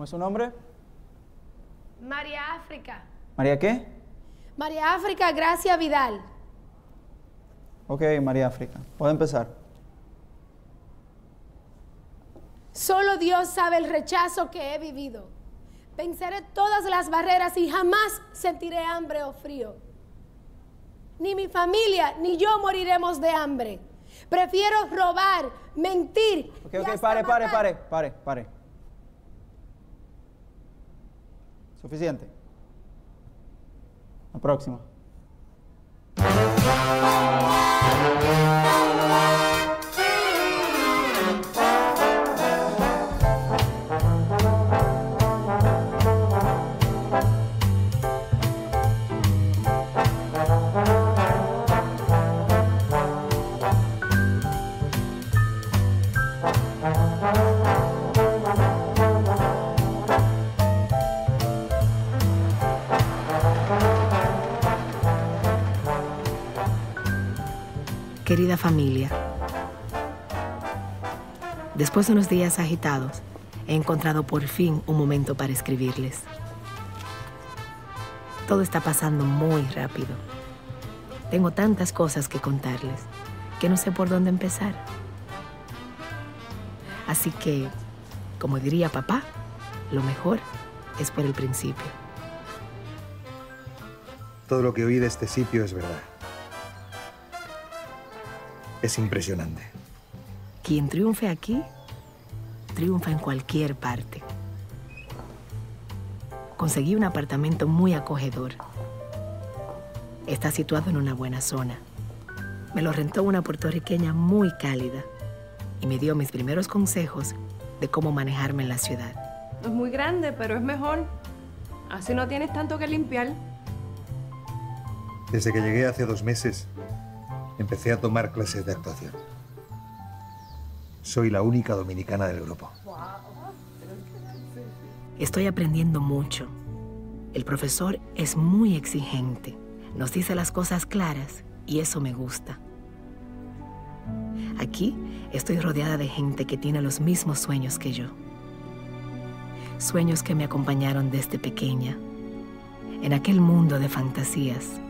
¿Cómo es su nombre? María África. ¿María qué? María África Gracia Vidal. Ok, María África. Puede empezar. Solo Dios sabe el rechazo que he vivido. Venceré todas las barreras y jamás sentiré hambre o frío. Ni mi familia ni yo moriremos de hambre. Prefiero robar, mentir. Ok, y ok, hasta pare, pare, pare, pare, pare. Suficiente. La próxima. Querida familia, después de unos días agitados, he encontrado por fin un momento para escribirles. Todo está pasando muy rápido. Tengo tantas cosas que contarles que no sé por dónde empezar. Así que, como diría papá, lo mejor es por el principio. Todo lo que oí de este sitio es verdad. Es impresionante. Quien triunfe aquí, triunfa en cualquier parte. Conseguí un apartamento muy acogedor. Está situado en una buena zona. Me lo rentó una puertorriqueña muy cálida y me dio mis primeros consejos de cómo manejarme en la ciudad. Es muy grande, pero es mejor. Así no tienes tanto que limpiar. Desde que llegué hace dos meses, empecé a tomar clases de actuación. Soy la única dominicana del grupo. Estoy aprendiendo mucho. El profesor es muy exigente. Nos dice las cosas claras y eso me gusta. Aquí estoy rodeada de gente que tiene los mismos sueños que yo. Sueños que me acompañaron desde pequeña, en aquel mundo de fantasías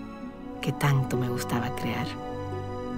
que tanto me gustaba crear.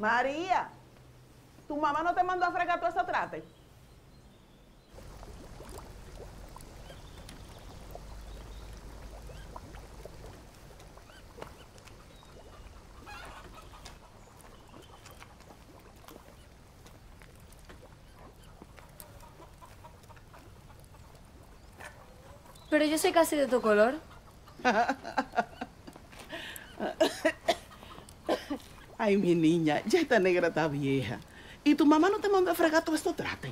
María, ¿tu mamá no te mandó a fregar todo ese trate? Pero yo soy casi de tu color. Ay, mi niña, ya esta negra está vieja. ¿Y tu mamá no te mandó a fregar todo esto trate?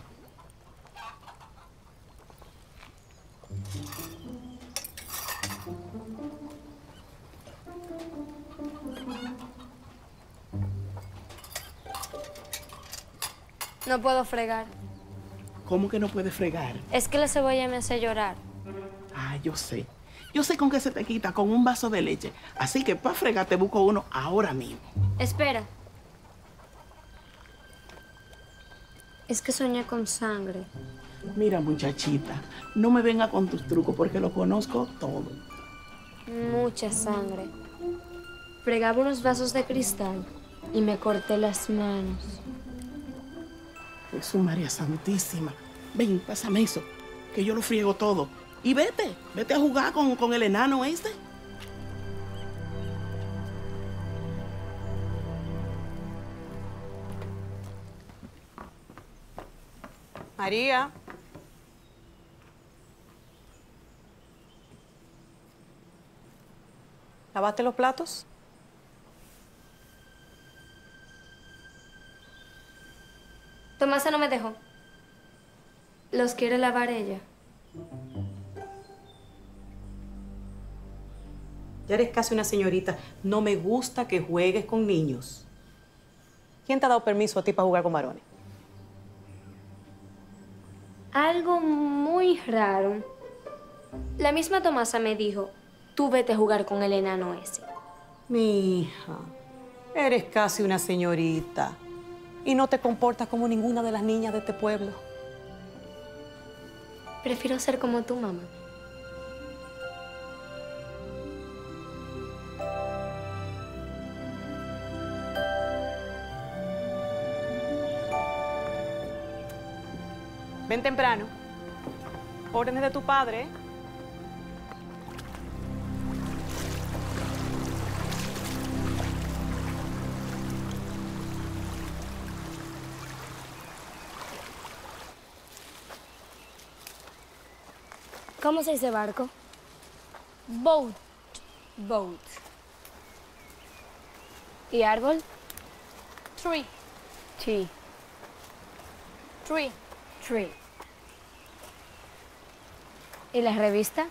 No puedo fregar. ¿Cómo que no puedes fregar? Es que la cebolla me hace llorar. Ah, yo sé. Yo sé con qué se te quita, con un vaso de leche. Así que para fregar te busco uno ahora mismo. Espera. Es que soñé con sangre. Mira, muchachita, no me venga con tus trucos porque lo conozco todo. Mucha sangre. Fregaba unos vasos de cristal y me corté las manos. Jesús María Santísima. Ven, pásame eso, que yo lo friego todo. Y vete, vete a jugar con, con el enano este. María. ¿Lavaste los platos? Tomasa no me dejó. Los quiere lavar ella. Ya eres casi una señorita. No me gusta que juegues con niños. ¿Quién te ha dado permiso a ti para jugar con varones? Algo muy raro. La misma Tomasa me dijo, tú vete a jugar con el enano ese. Mi hija, eres casi una señorita. Y no te comportas como ninguna de las niñas de este pueblo. Prefiero ser como tu mamá. Ven temprano. Órdenes de tu padre. ¿Cómo se dice barco? Boat. Boat. ¿Y árbol? Tree. Tree. Tree. Tree. ¿Y la revista?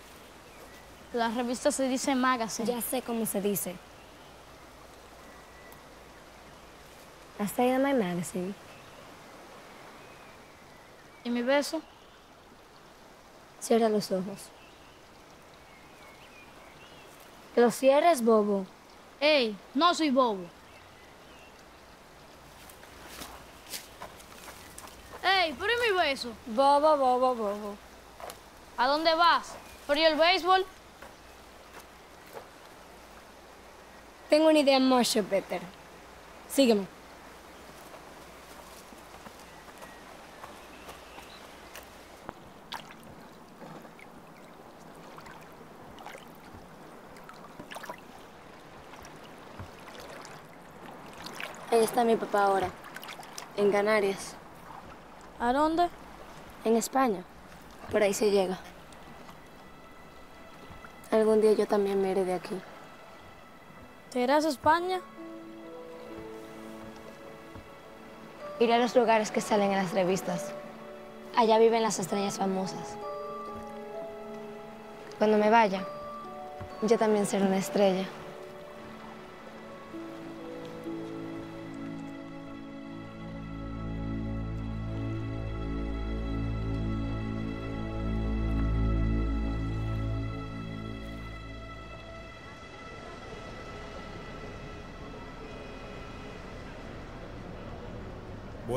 La revista se dice magazine. Ya sé cómo se dice. ¿Has traído my magazine? ¿Y mi beso? Cierra los ojos. Que los cierres, bobo. Ey, no soy bobo. Ey, pero ¿y mi beso? Bobo, bobo, bobo. ¿A dónde vas? ¿Pero y el béisbol? Tengo una idea mucho better. Sígueme. Ahí está mi papá ahora, en Canarias, ¿A dónde? en España. Por ahí se llega. Algún día yo también me iré de aquí. ¿Te irás a España? Iré a los lugares que salen en las revistas. Allá viven las estrellas famosas. Cuando me vaya, yo también seré una estrella.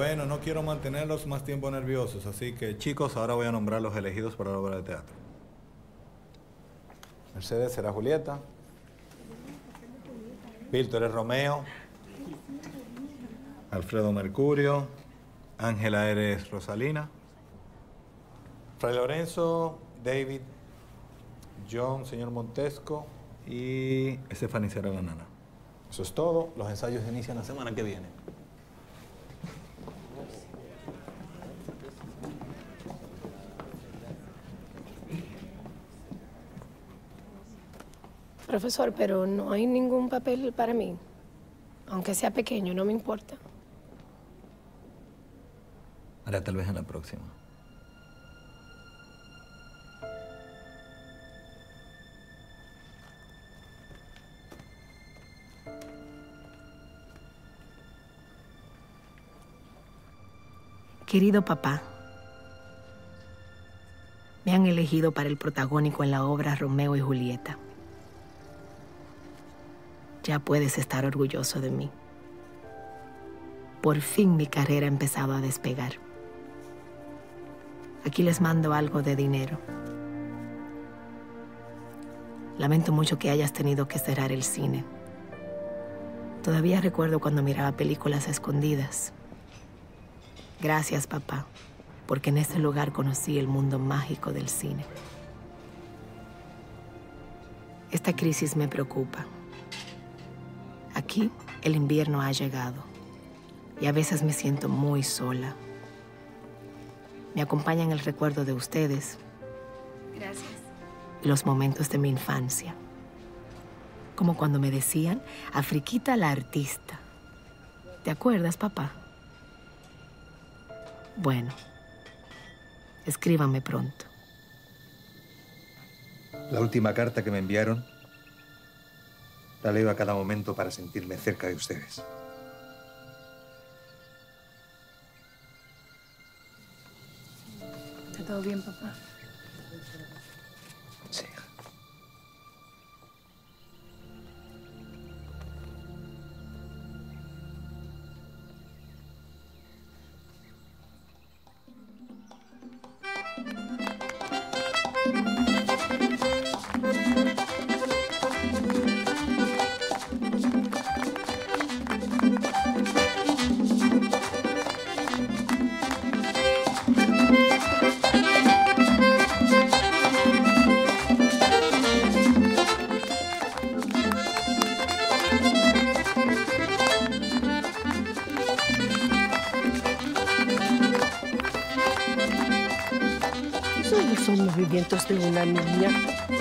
Bueno, no quiero mantenerlos más tiempo nerviosos, así que chicos, ahora voy a nombrar los elegidos para la obra de teatro. Mercedes será Julieta. Víctor eres Romeo. Alfredo Mercurio. Ángela eres Rosalina. Fray Lorenzo, David, John, señor Montesco y Stephanie será la nana. Eso es todo. Los ensayos inician la semana que viene. Profesor, pero no hay ningún papel para mí. Aunque sea pequeño, no me importa. Ahora tal vez en la próxima. Querido papá, me han elegido para el protagónico en la obra Romeo y Julieta. Ya puedes estar orgulloso de mí. Por fin mi carrera ha empezado a despegar. Aquí les mando algo de dinero. Lamento mucho que hayas tenido que cerrar el cine. Todavía recuerdo cuando miraba películas escondidas. Gracias, papá, porque en este lugar conocí el mundo mágico del cine. Esta crisis me preocupa. Aquí el invierno ha llegado y a veces me siento muy sola. Me acompañan el recuerdo de ustedes Gracias. y los momentos de mi infancia. Como cuando me decían, Afriquita la artista. ¿Te acuerdas, papá? Bueno, escríbanme pronto. La última carta que me enviaron la leo a cada momento para sentirme cerca de ustedes. ¿Está todo bien, papá? Son movimientos de una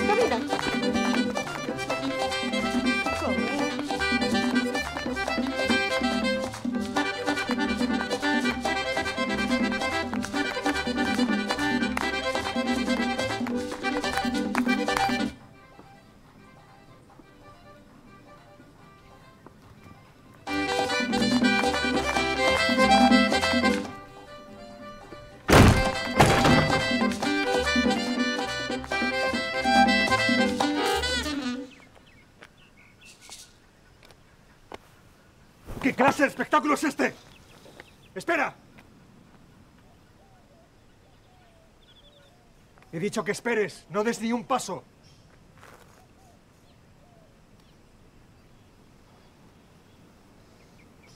dicho que esperes, no des ni un paso.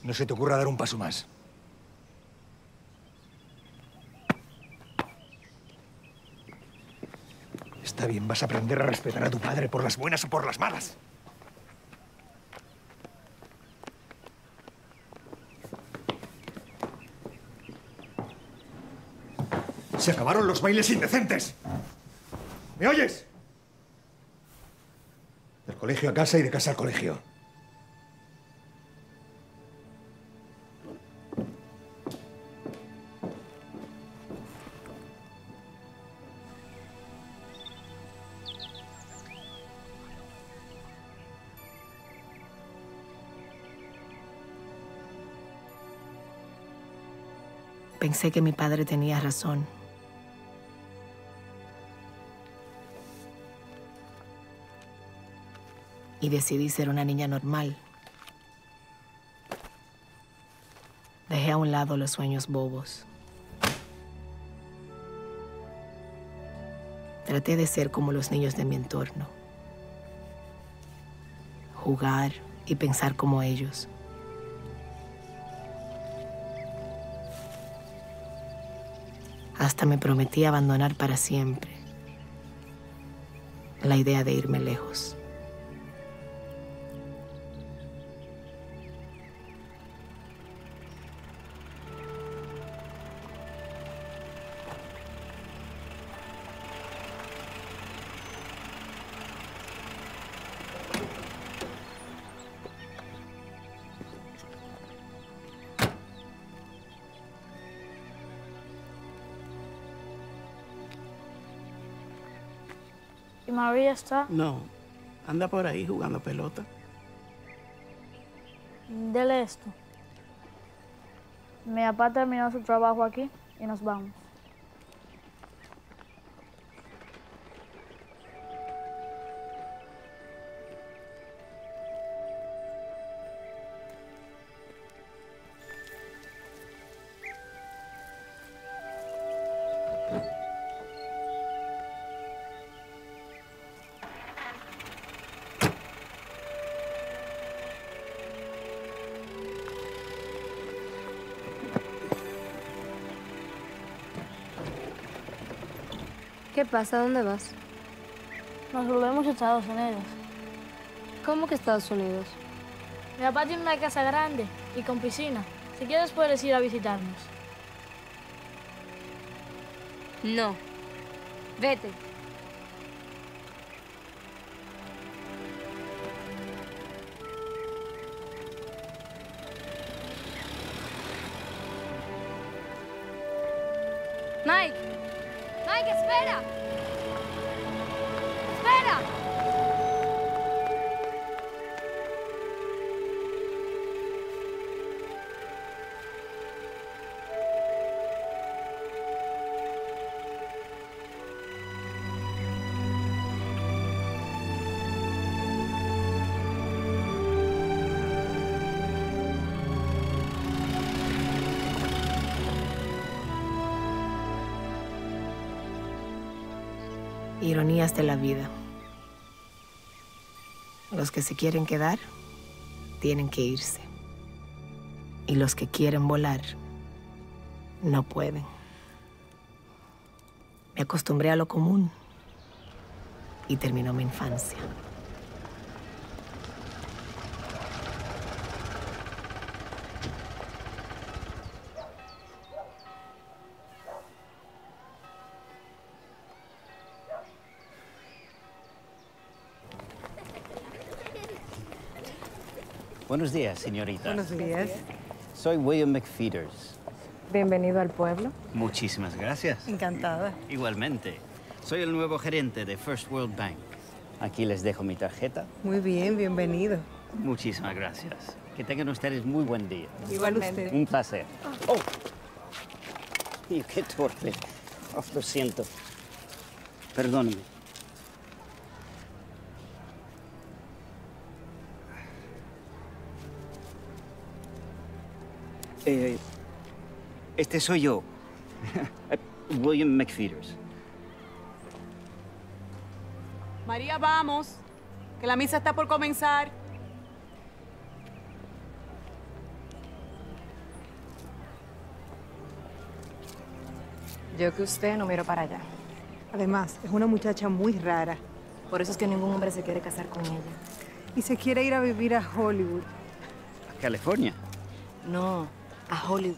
No se te ocurra dar un paso más. Está bien, vas a aprender a respetar a tu padre por las buenas o por las malas. Se acabaron los bailes indecentes. ¿Me oyes? Del colegio a casa y de casa al colegio. Pensé que mi padre tenía razón. Y decidí ser una niña normal. Dejé a un lado los sueños bobos. Traté de ser como los niños de mi entorno. Jugar y pensar como ellos. Hasta me prometí abandonar para siempre la idea de irme lejos. No, anda por ahí jugando pelota. Dele esto. Mi papá terminó su trabajo aquí y nos vamos. ¿Qué pasa? ¿Dónde vas? Nos volvemos a Estados Unidos. ¿Cómo que Estados Unidos? Mi papá tiene una casa grande y con piscina. Si quieres puedes ir a visitarnos. No. Vete. Ironías la vida. Los que se quieren quedar tienen que irse. Y los que quieren volar no pueden. Me acostumbré a lo común y terminó mi infancia. Buenos días, señorita. Buenos días. Soy William McFeeters. Bienvenido al pueblo. Muchísimas gracias. Encantada. Igualmente. Soy el nuevo gerente de First World Bank. Aquí les dejo mi tarjeta. Muy bien, bienvenido. Muchísimas gracias. Que tengan ustedes muy buen día. Igualmente. Un placer. Oh. Y qué torpe. Oh, lo siento. Perdóname. Eh, este soy yo. William McFeeters. María, vamos, que la misa está por comenzar. Yo que usted no miro para allá. Además, es una muchacha muy rara. Por eso es que ningún hombre se quiere casar con ella. Y se quiere ir a vivir a Hollywood. ¿A California? No, a Hollywood.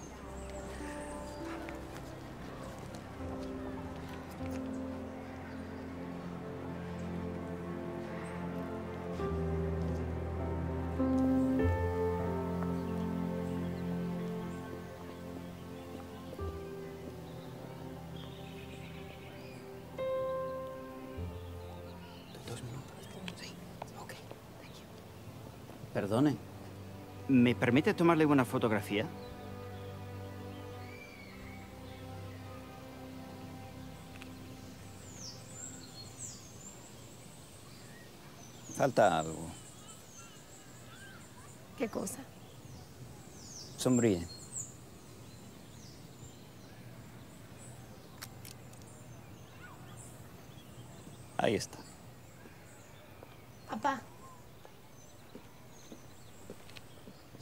Perdone. ¿Me permite tomarle una fotografía? Falta algo. ¿Qué cosa? Sonríe. Ahí está. Papá,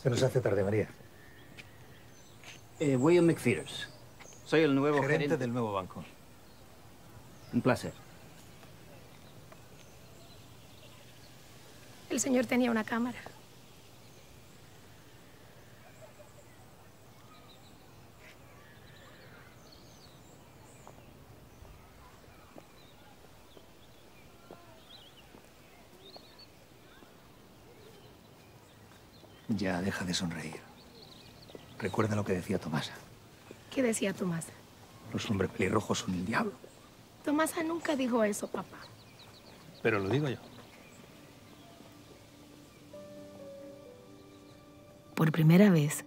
Se nos hace tarde, María. Eh, William McFeeters. Soy el nuevo Gerente gerente del nuevo banco. Un placer. El señor tenía una cámara. Ya deja de sonreír. Recuerda lo que decía Tomasa. ¿Qué decía Tomasa? Los hombres pelirrojos son el diablo. Tomasa nunca dijo eso, papá. Pero lo digo yo. Por primera vez,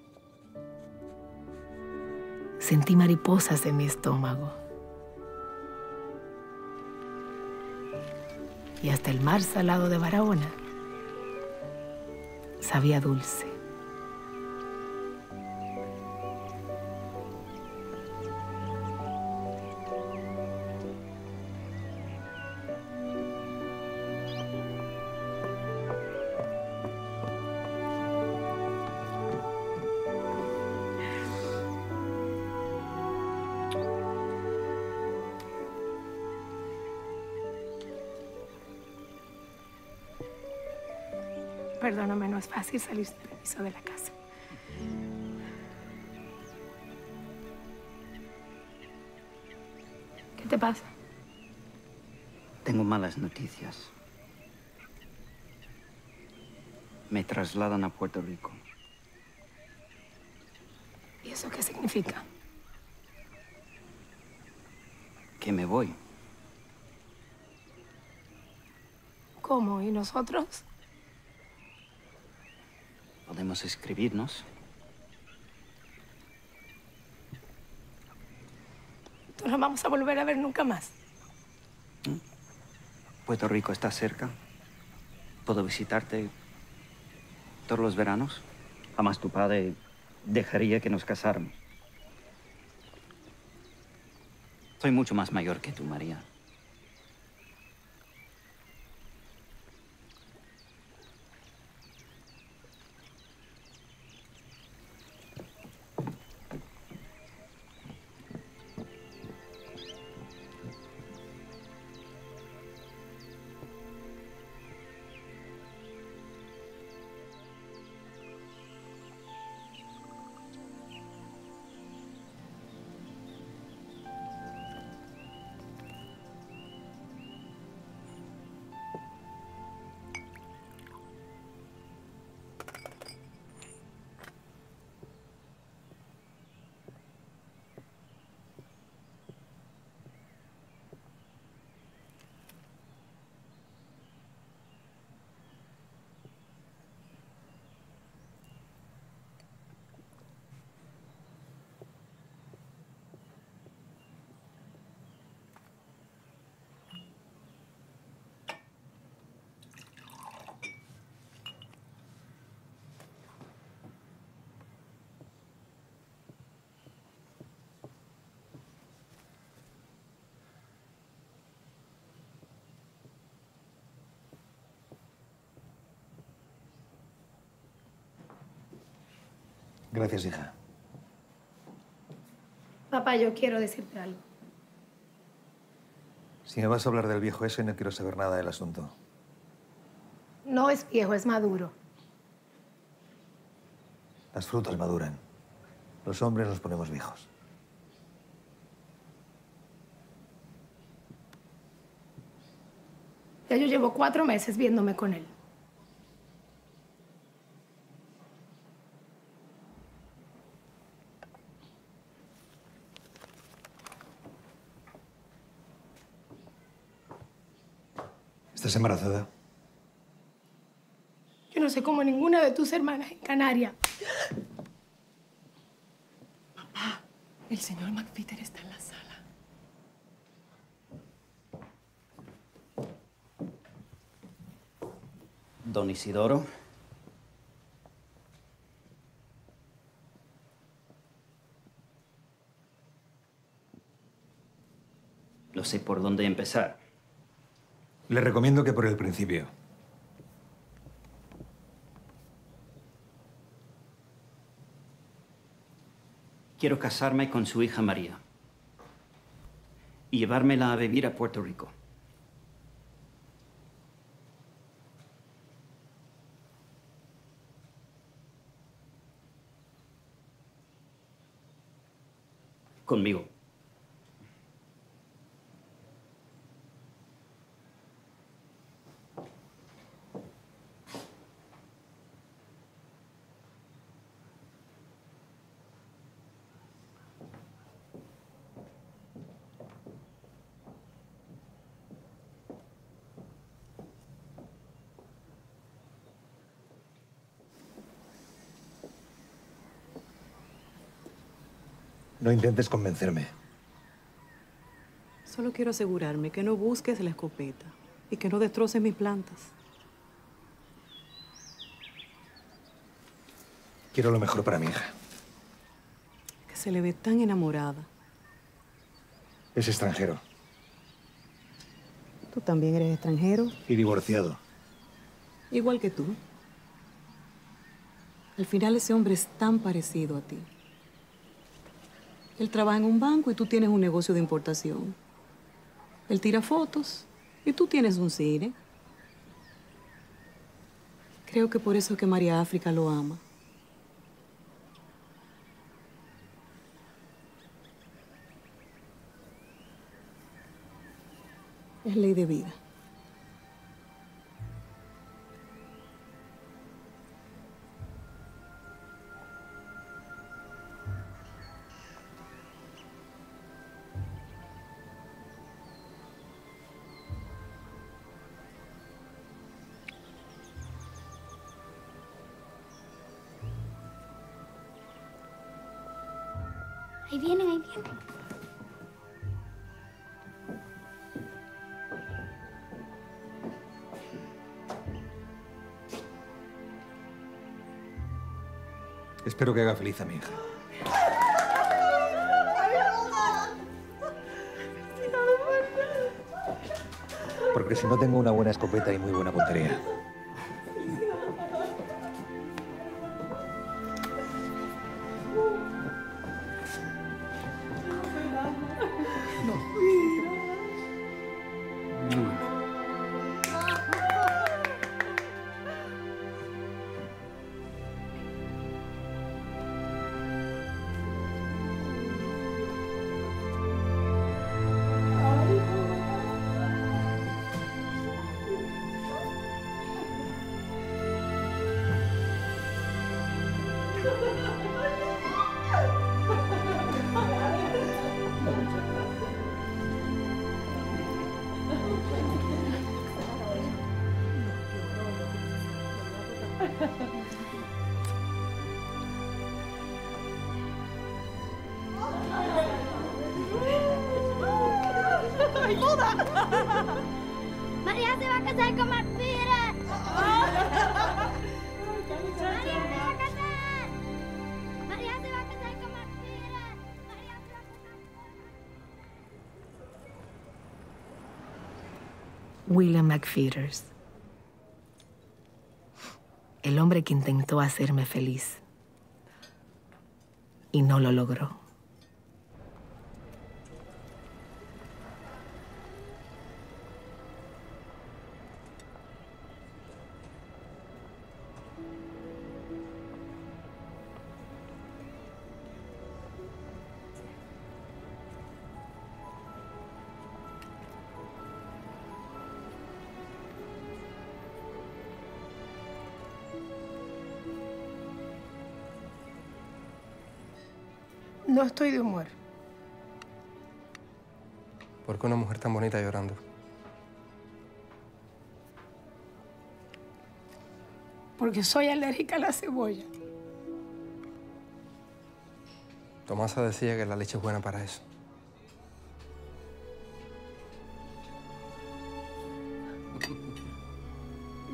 sentí mariposas en mi estómago. Y hasta el mar salado de Barahona sabía dulce. No es fácil salir sin permiso de la casa. ¿Qué te pasa? Tengo malas noticias. Me trasladan a Puerto Rico. ¿Y eso qué significa? Que me voy. ¿Cómo? ¿Y nosotros? Podemos escribirnos. No nos vamos a volver a ver nunca más. Puerto Rico está cerca. Puedo visitarte todos los veranos. Jamás tu padre dejaría que nos casáramos. Soy mucho más mayor que tú, María. Gracias, hija. Papá, yo quiero decirte algo. Si me vas a hablar del viejo ese, no quiero saber nada del asunto. No es viejo, es maduro. Las frutas maduran. Los hombres nos ponemos viejos. Ya yo llevo cuatro meses viéndome con él. ¿Estás embarazada? Yo no sé cómo ninguna de tus hermanas en Canarias. El señor McFeeter está en la sala. Don Isidoro. No sé por dónde empezar. Le recomiendo que por el principio. Quiero casarme con su hija María y llevármela a vivir a Puerto Rico. Conmigo. No intentes convencerme. Solo quiero asegurarme que no busques la escopeta y que no destroces mis plantas. Quiero lo mejor para mi hija. Que se le ve tan enamorada. Es extranjero Tú también eres extranjero, y divorciado. igual que tú. Al final ese hombre es tan parecido a ti. Él trabaja en un banco y tú tienes un negocio de importación. Él tira fotos y tú tienes un cine. Creo que por eso es que María África lo ama. Es ley de vida. Espero que haga feliz a mi hija. Porque si no tengo una buena escopeta y muy buena puntería. ¡Ayuda! María se va a casar con Marfira. María se va a casar. María se va a casar con Marfira. William McFeeters. El hombre que intentó hacerme feliz y no lo logró. No estoy de humor. ¿Por qué una mujer tan bonita llorando? Porque soy alérgica a la cebolla. Tomasa decía que la leche es buena para eso.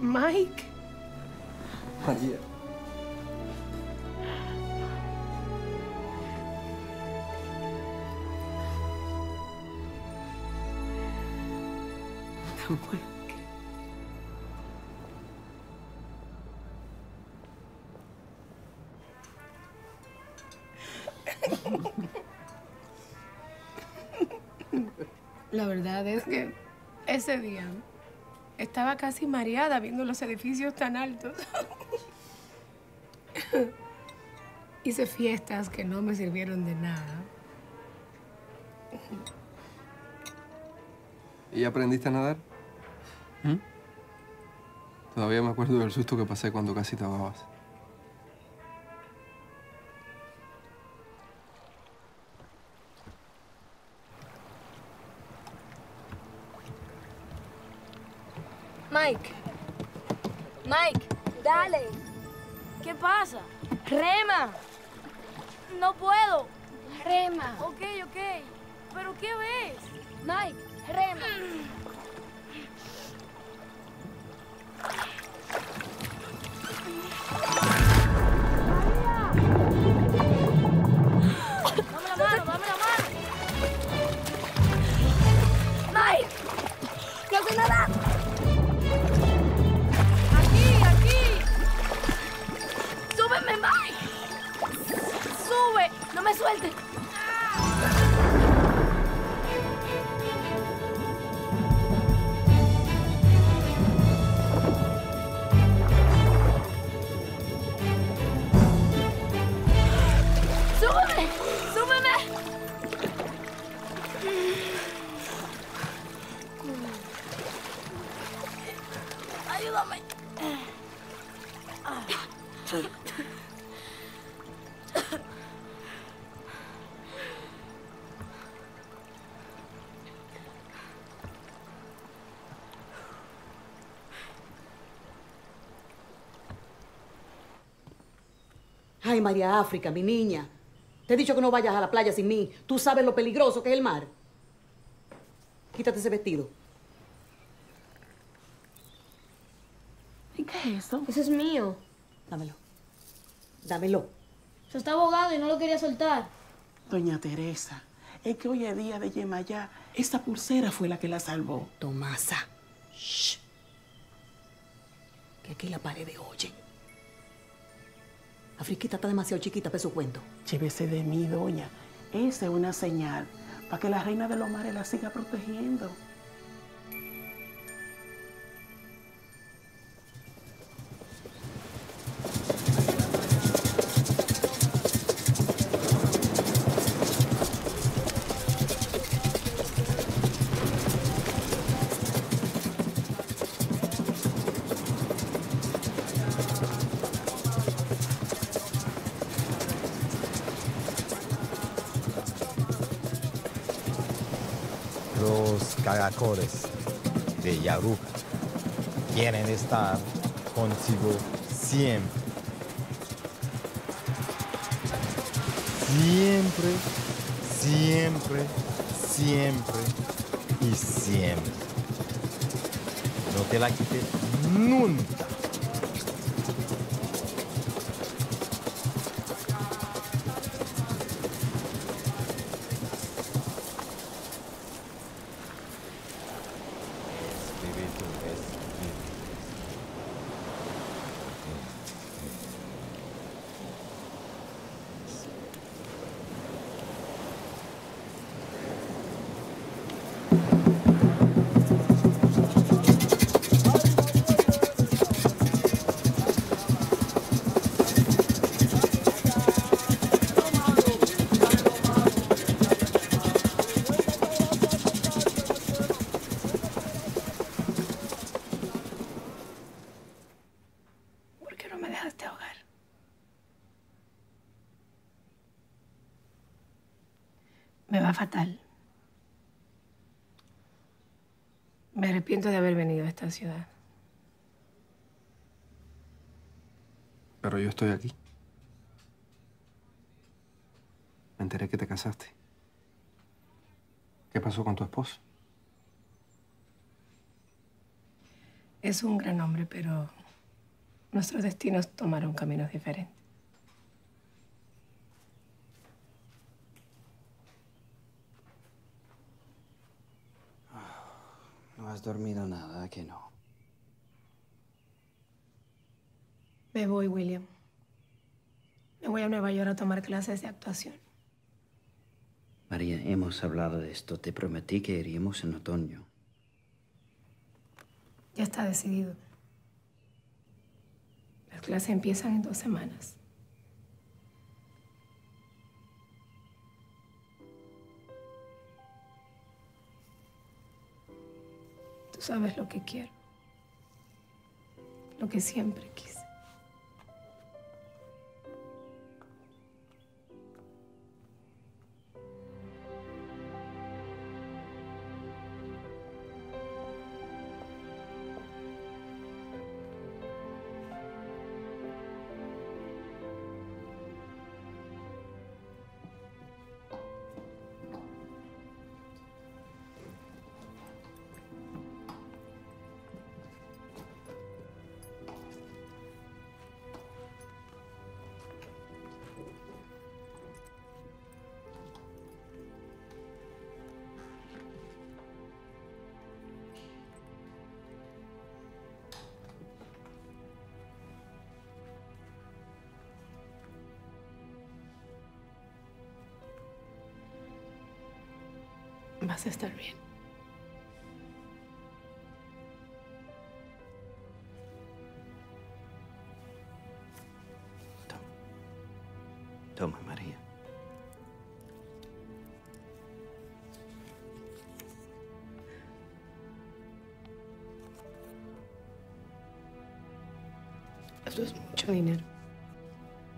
Mike. María. La verdad es que ese día estaba casi mareada viendo los edificios tan altos. Hice fiestas que no me sirvieron de nada. ¿Y aprendiste a nadar? ¿Mm? Todavía me acuerdo del susto que pasé cuando casi te ahogabas. Mike. Mike, dale. ¿Qué pasa? Rema. No puedo. Rema. Ok, ok. ¿Pero qué ves? Mike, rema. Ay, María África, mi niña. Te he dicho que no vayas a la playa sin mí. Tú sabes lo peligroso que es el mar. Quítate ese vestido. ¿Y qué es eso? Eso es mío. Dámelo. Dámelo. Se está abogado y no lo quería soltar. Doña Teresa, es que hoy es día de Yemayá. Esa pulsera fue la que la salvó. Tomasa. Shh. Que aquí la pared oye. Afriquita está demasiado chiquita para su cuento. Llévese de mí, doña. Esa es una señal para que la reina de los mares la siga protegiendo. De Yaruca quieren estar contigo siempre. Siempre, siempre, siempre y siempre. No te la quites nunca. Me va fatal. Me arrepiento de haber venido a esta ciudad. Pero yo estoy aquí. Me enteré que te casaste. ¿Qué pasó con tu esposo? Es un gran hombre, pero nuestros destinos tomaron caminos diferentes. No has dormido nada, ¿a que no? Me voy, William. Me voy a Nueva York a tomar clases de actuación. María, hemos hablado de esto. Te prometí que iríamos en otoño. Ya está decidido. Las clases empiezan en dos semanas. Sabes lo que quiero. Lo que siempre quise.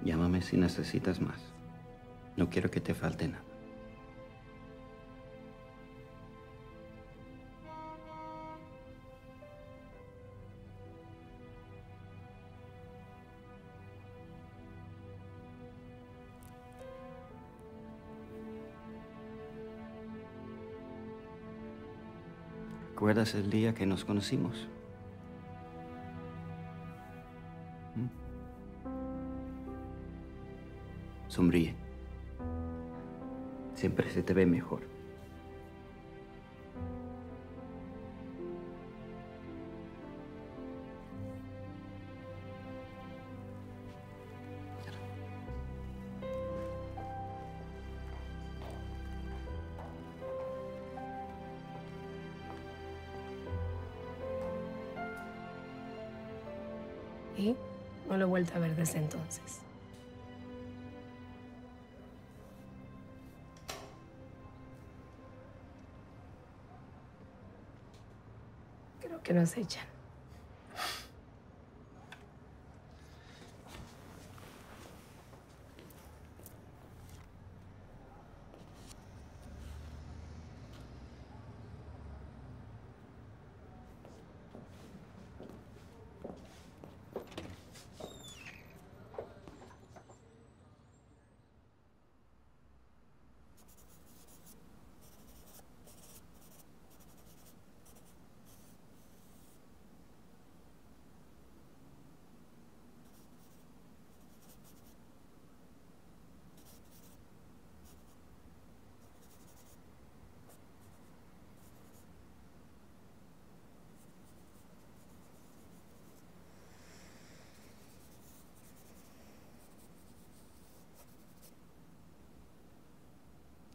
Llámame si necesitas más. No quiero que te falte nada. ¿Recuerdas el día que nos conocimos? Sonríe. Siempre se te ve mejor. Y no lo he vuelto a ver desde entonces. Que nos echan.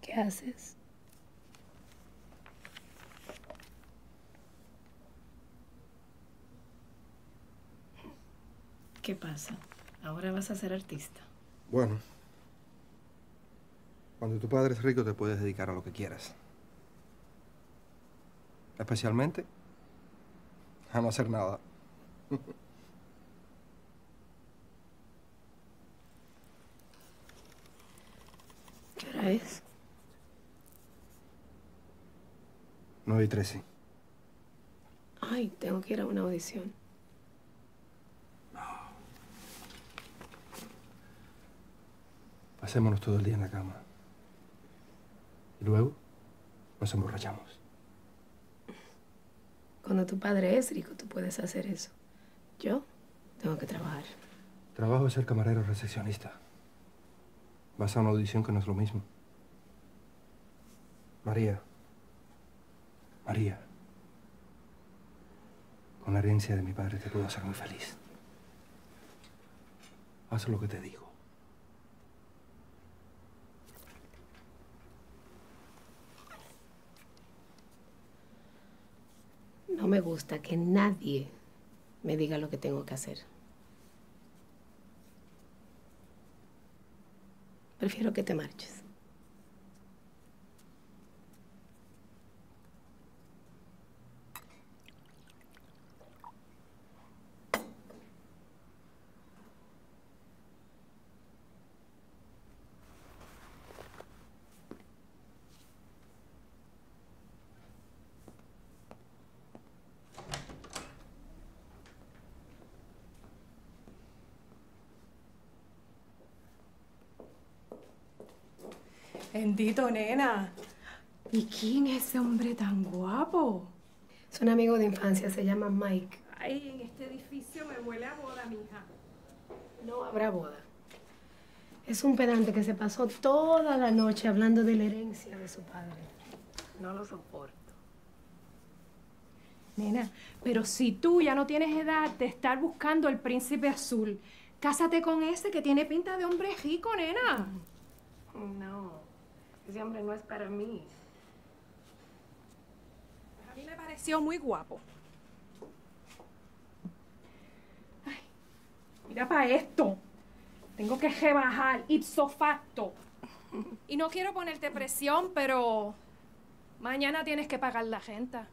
¿Qué haces? ¿Qué pasa? Ahora vas a ser artista. Bueno, cuando tu padre es rico te puedes dedicar a lo que quieras. Especialmente a no hacer nada. ¿Qué hora es? 9 y 13. Ay, tengo que ir a una audición. Pasémonos todo el día en la cama. Y luego nos emborrachamos. Cuando tu padre es rico, tú puedes hacer eso. Yo tengo que trabajar. Trabajo es ser camarero recepcionista. Vas a una audición que no es lo mismo. María. María. Con la herencia de mi padre te puedo hacer muy feliz. Haz lo que te digo. No me gusta que nadie me diga lo que tengo que hacer. Prefiero que te marches. Bendito, nena. ¿Y quién es ese hombre tan guapo? Es un amigo de infancia, se llama Mike. Ay, en este edificio me huele a boda, mija. No habrá boda. Es un pedante que se pasó toda la noche hablando de la herencia de su padre. No lo soporto. Nena, pero si tú ya no tienes edad de estar buscando el príncipe azul, cásate con ese que tiene pinta de hombre rico, nena. No, ese hombre no es para mí. A mí me pareció muy guapo. Ay, mira para esto. Tengo que rebajar ipso facto. Y no quiero ponerte presión, pero mañana tienes que pagar la renta.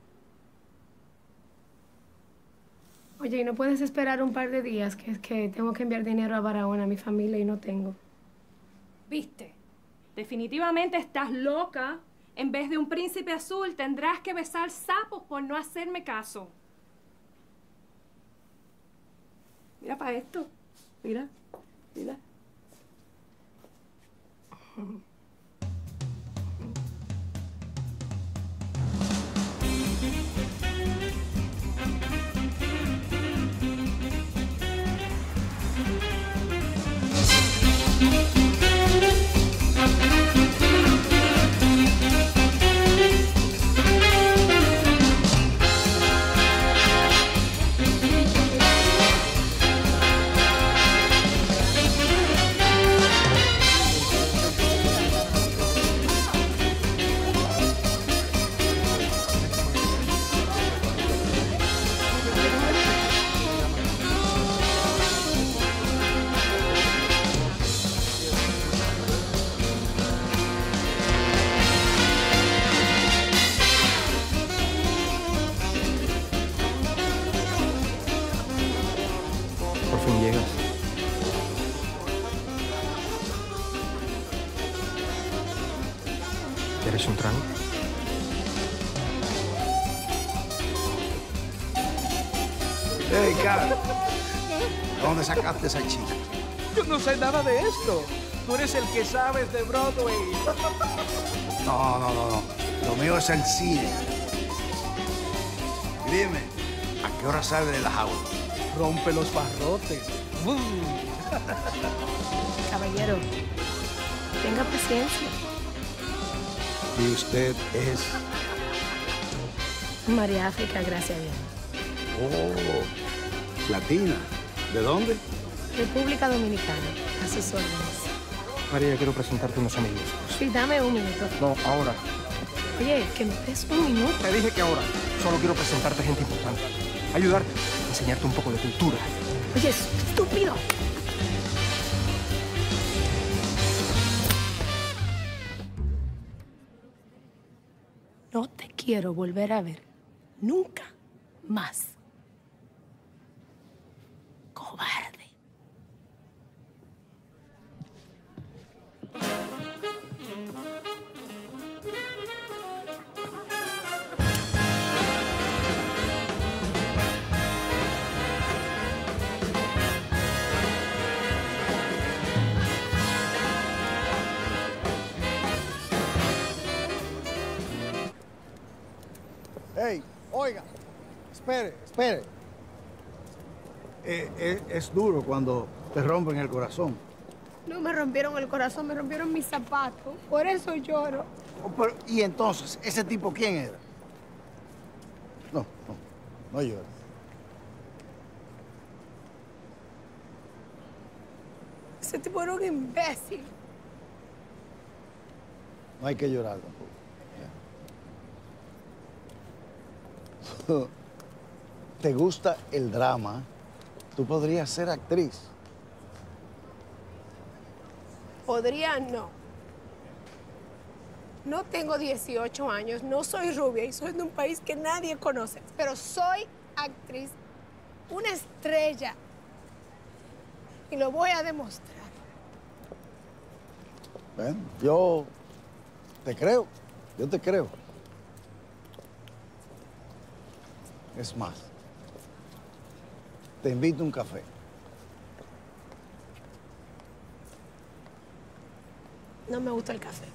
Oye, ¿y no puedes esperar un par de días? Que es que tengo que enviar dinero a Barahona, a mi familia, y no tengo. ¿Viste? Definitivamente estás loca. En vez de un príncipe azul, tendrás que besar sapos por no hacerme caso. Mira para esto. Mira, mira. Sabes de Broadway. No, no, no, no. Lo mío es el cine. Dime, ¿a qué hora sale de la jaula? Rompe los barrotes. Caballero, tenga paciencia. Y usted es... María África, gracias a Dios. Oh, latina. ¿De dónde? República Dominicana, a sus órdenes. María, quiero presentarte unos amigos. Sí, dame un minuto. No, ahora. Oye, que me des un minuto. Te dije que ahora. Solo quiero presentarte gente importante. Ayudarte. Enseñarte un poco de cultura. Oye, estúpido. No te quiero volver a ver. Nunca más. Cobarde. Hey, oiga. Espere, espere. Eh, eh, es duro cuando te rompen el corazón. No me rompieron el corazón, me rompieron mis zapatos. Por eso lloro. Oh, pero, ¿Y entonces, ese tipo quién era? No, no, no llores. Ese tipo era un imbécil. No hay que llorar tampoco. ¿Te gusta el drama? Tú podrías ser actriz. Podría no. No tengo 18 años, no soy rubia y soy de un país que nadie conoce, pero soy actriz, una estrella. Y lo voy a demostrar. Bueno, yo te creo, yo te creo. Es más, te invito a un café. No me gusta el café.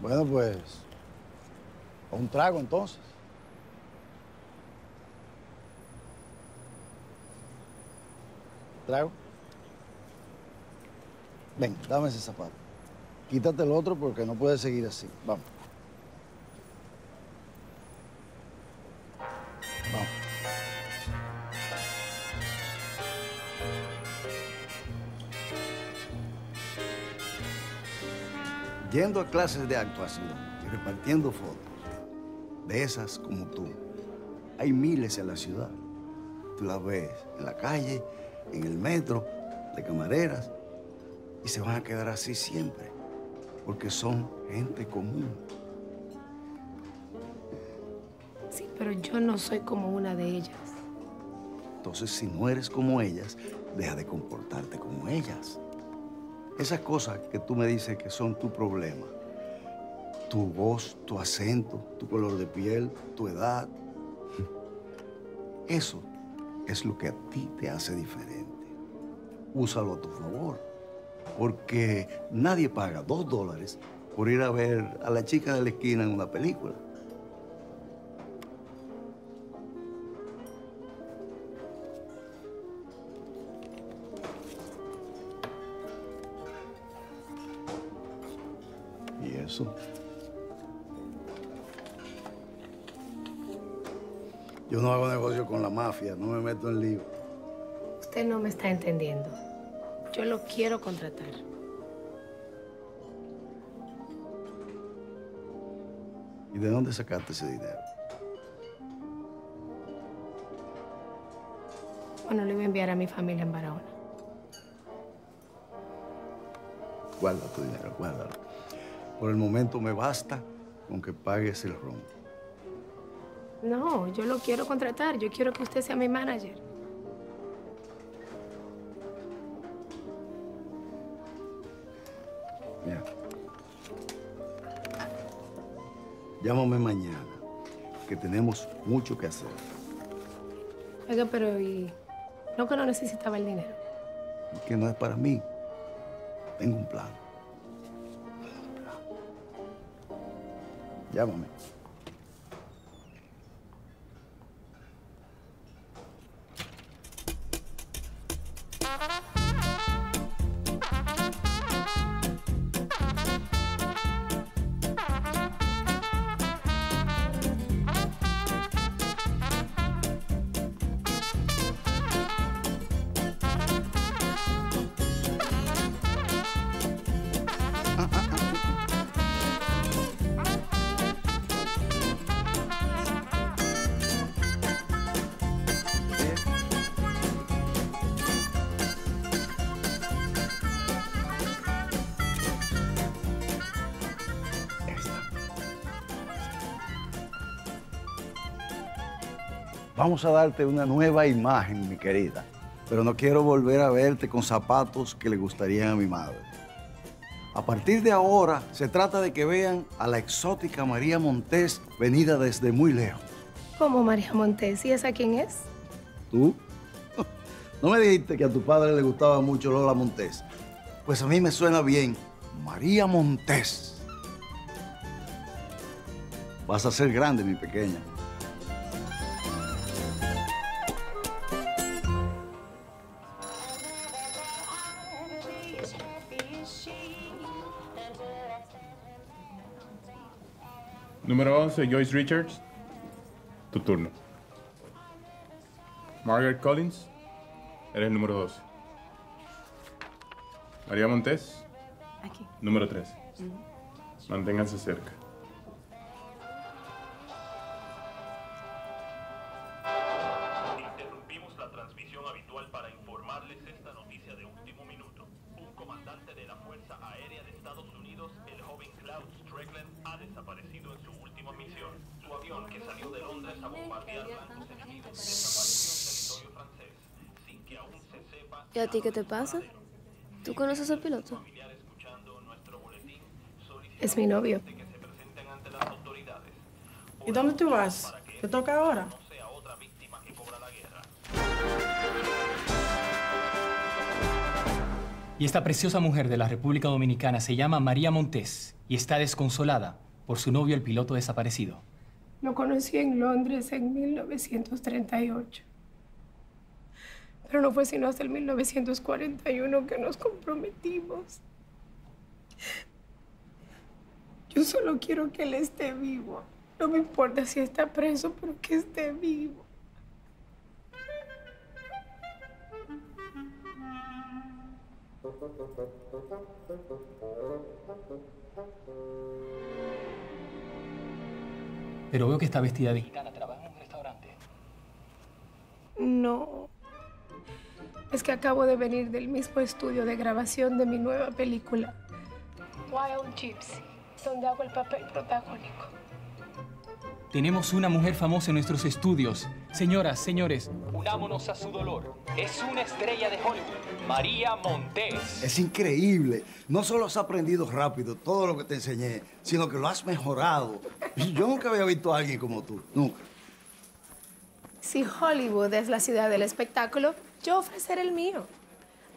Bueno, pues, un trago entonces. ¿Trago? Ven, dame ese zapato. Quítate el otro porque no puedes seguir así. Vamos. Vamos. Yendo a clases de actuación y repartiendo fotos de esas como tú, hay miles en la ciudad. Tú las ves en la calle, en el metro, de camareras, y se van a quedar así siempre, porque son gente común. pero yo no soy como una de ellas. Entonces, si no eres como ellas, deja de comportarte como ellas. Esas cosas que tú me dices que son tu problema, tu voz, tu acento, tu color de piel, tu edad, eso es lo que a ti te hace diferente. Úsalo a tu favor, porque nadie paga dos dólares por ir a ver a la chica de la esquina en una película. Eso? Yo no hago negocio con la mafia, no me meto en lío. Usted no me está entendiendo. Yo lo quiero contratar. ¿Y de dónde sacaste ese dinero? Bueno, le voy a enviar a mi familia en Barahona. Guarda tu dinero, guárdalo. Por el momento me basta con que pagues el ron. No, yo lo quiero contratar. Yo quiero que usted sea mi manager. Mira. Llámame mañana, que tenemos mucho que hacer. Oiga, pero ¿y no que no necesitaba el dinero? Que no es para mí. Tengo un plan. Llámame. Vamos a darte una nueva imagen, mi querida. Pero no quiero volver a verte con zapatos que le gustarían a mi madre. A partir de ahora, se trata de que vean a la exótica María Montés venida desde muy lejos. ¿Cómo María Montes? ¿Y esa quién es? ¿Tú? ¿No me dijiste que a tu padre le gustaba mucho Lola Montés? Pues a mí me suena bien. María Montés. Vas a ser grande, mi pequeña. Número 11, Joyce Richards. Tu turno. Margaret Collins. Eres el número 12. María Montes. Aquí. Número 13. Manténganse cerca. Qué te pasa? ¿Tú conoces al piloto? Es mi novio. ¿Y dónde tú vas? ¿Te toca ahora? Y esta preciosa mujer de la República Dominicana se llama María Montés y está desconsolada por su novio, el piloto desaparecido. Lo conocí en Londres en 1938. Pero no fue sino hasta el 1941 que nos comprometimos. Yo solo quiero que él esté vivo. No me importa si está preso, pero que esté vivo. Pero veo que está vestida de gitana. ¿Trabaja en un restaurante? No. Es que acabo de venir del mismo estudio de grabación de mi nueva película, Wild Gypsy, donde hago el papel protagónico. Tenemos una mujer famosa en nuestros estudios. Señoras, señores, unámonos a su dolor. Es una estrella de Hollywood, María Montes. Es increíble. No solo has aprendido rápido todo lo que te enseñé, sino que lo has mejorado. Yo nunca había visto a alguien como tú. Nunca. Si Hollywood es la ciudad del espectáculo, yo ofreceré el mío.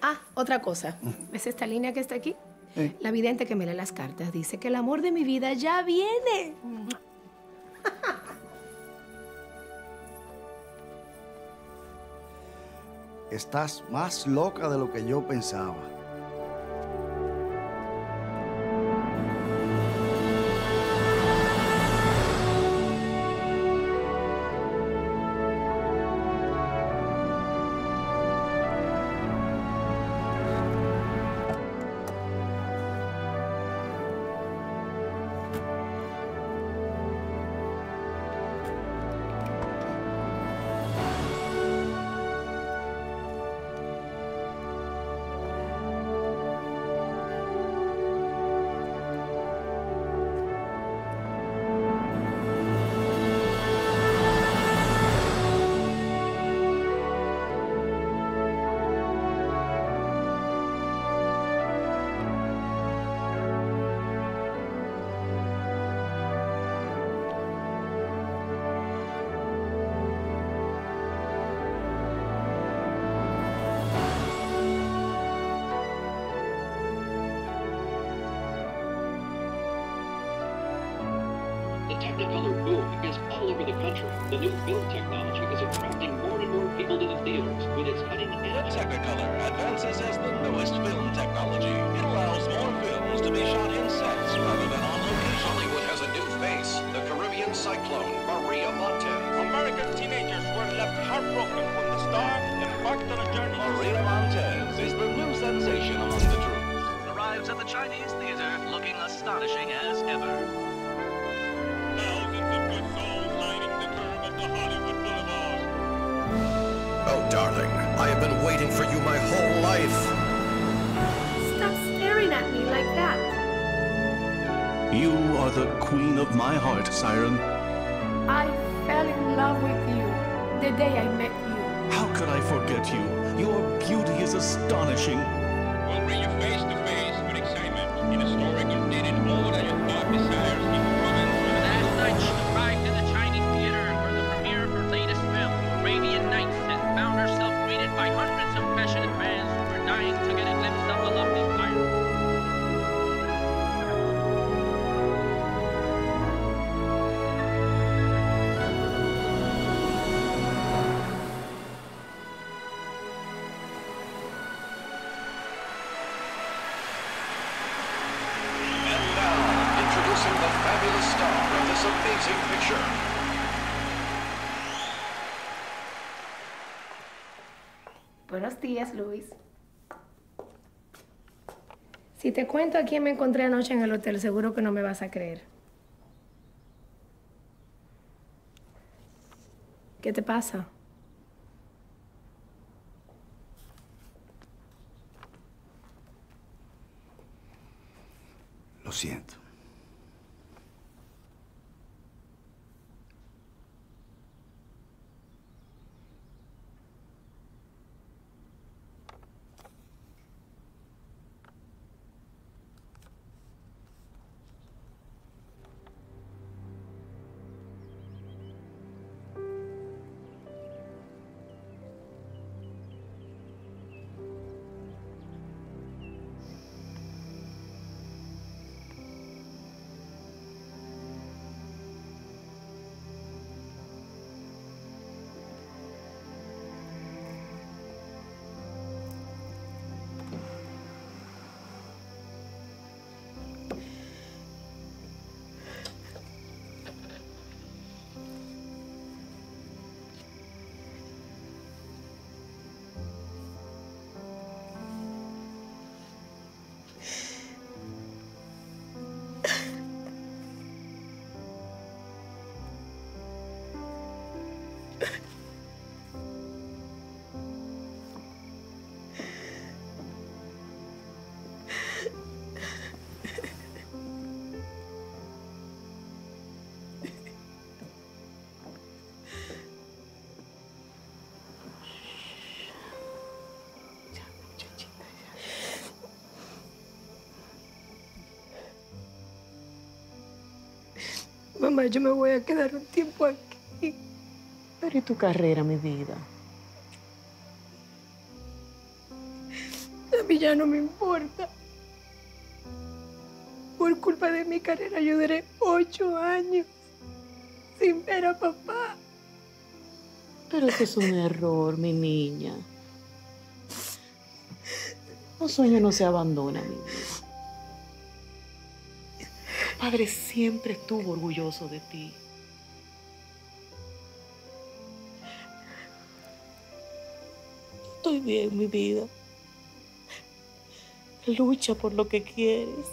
Ah, otra cosa. ¿Ves esta línea que está aquí? Eh. La vidente que me lee las cartas dice que el amor de mi vida ya viene. Estás más loca de lo que yo pensaba. Is all over the country. The new film technology is attracting more and more people to the theaters with its cutting edge. The Technicolor advances as the newest film technology. It allows more films to be shot in sets rather than on location. Hollywood has a new face, the Caribbean cyclone, Maria Montez. American teenagers were left heartbroken when the star embarked on a journey. Maria Montez is the new sensation among the troops. Arrives at the Chinese theater looking astonishing as ever. Waiting for you my whole life. Stop staring at me like that. You are the queen of my heart, Siren. I fell in love with you the day I met you. How could I forget you? Your beauty is astonishing. We'll bring you face to face with excitement in a story Luis. Si te cuento a quién me encontré anoche en el hotel, seguro que no me vas a creer. ¿Qué te pasa? Mamá, yo me voy a quedar un tiempo aquí. Pero ¿y tu carrera, mi vida? A mí ya no me importa. Por culpa de mi carrera yo duré ocho años sin ver a papá. Pero eso es un error, mi niña. Los sueños no se abandonan, mi vida. Padre siempre estuvo orgulloso de ti. Estoy bien, mi vida. Lucha por lo que quieres.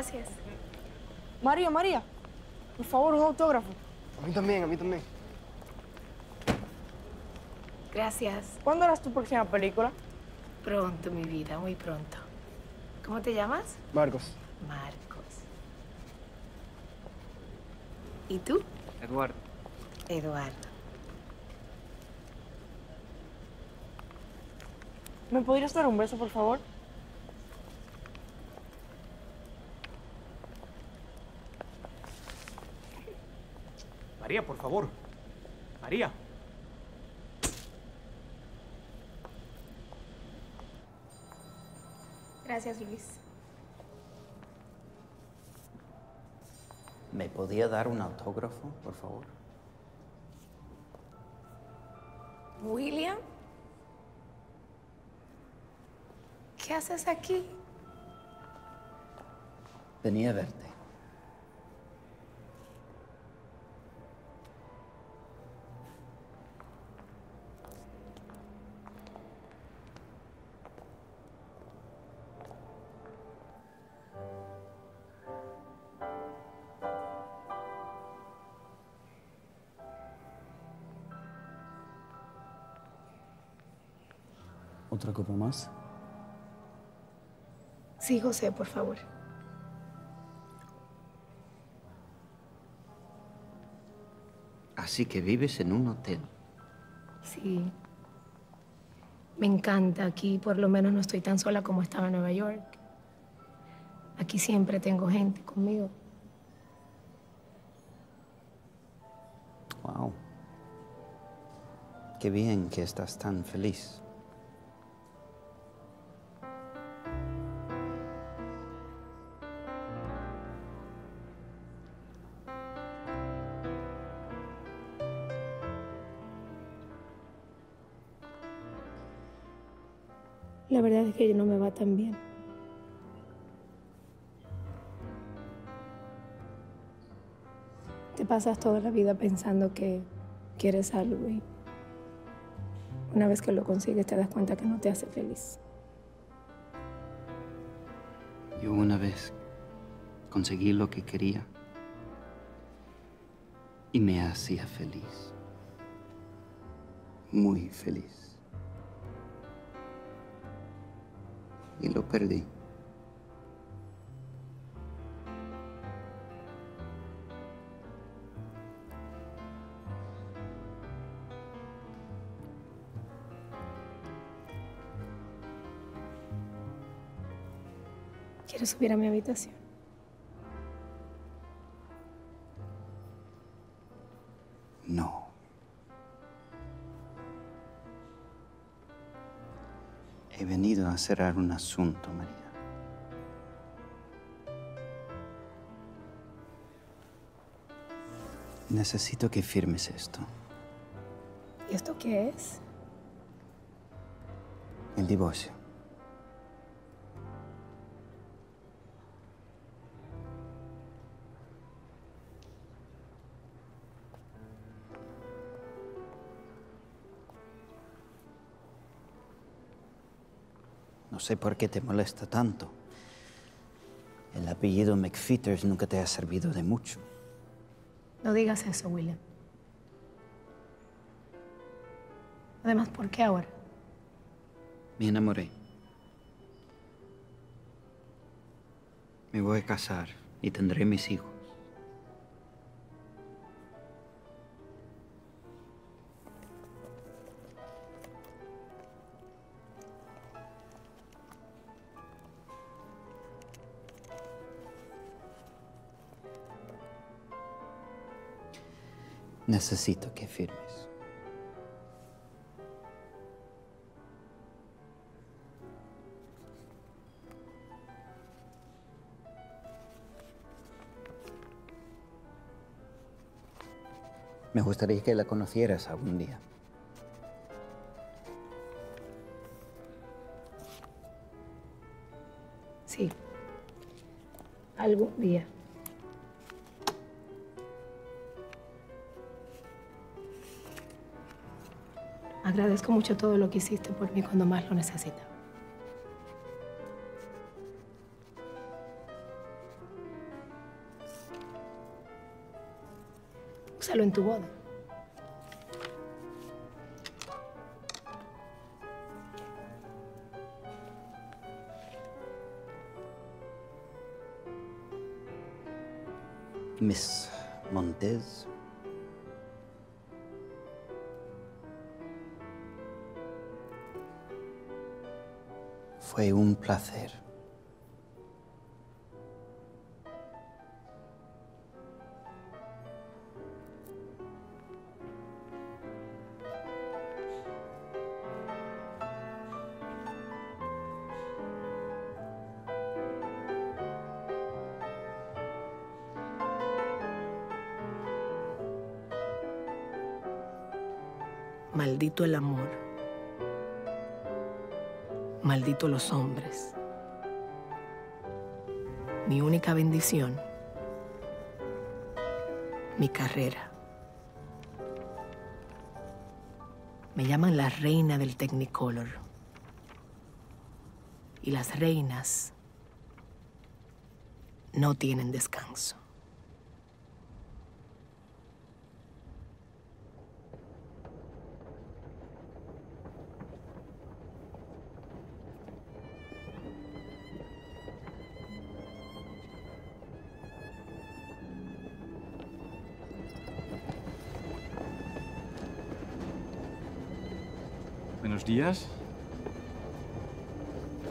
Gracias. María, María, por favor, un autógrafo. A mí también, a mí también. Gracias. ¿Cuándo harás tu próxima película? Pronto, mi vida, muy pronto. ¿Cómo te llamas? Marcos. Marcos. ¿Y tú? Eduardo. Eduardo. ¿Me podrías dar un beso, por favor? María, por favor. María. Gracias, Luis. ¿Me podía dar un autógrafo, por favor? William. ¿Qué haces aquí? Venía a verte. ¿Otra copa más? Sí, José, por favor. Así que vives en un hotel. Sí. Me encanta. Aquí por lo menos no estoy tan sola como estaba en Nueva York. Aquí siempre tengo gente conmigo. Wow. Qué bien que estás tan feliz. Que no me va tan bien. Te pasas toda la vida pensando que quieres algo y una vez que lo consigues te das cuenta que no te hace feliz. Yo una vez conseguí lo que quería y me hacía feliz. Muy feliz. Y lo perdí. ¿Quieres subir a mi habitación? Cerrar un asunto, María. Necesito que firmes esto. ¿Y esto qué es? El divorcio. Sé por qué te molesta tanto. El apellido McFeeters nunca te ha servido de mucho. No digas eso, William. Además, ¿por qué ahora? Me enamoré. Me voy a casar y tendré mis hijos. Necesito que firmes. Me gustaría que la conocieras algún día. Sí. Algún día. Agradezco mucho todo lo que hiciste por mí cuando más lo necesitaba. Úsalo en tu boda. Miss Montez. Fue un placer. Maldito el amor. Maldito los hombres. Mi única bendición. Mi carrera. Me llaman la reina del Technicolor. Y las reinas no tienen descanso.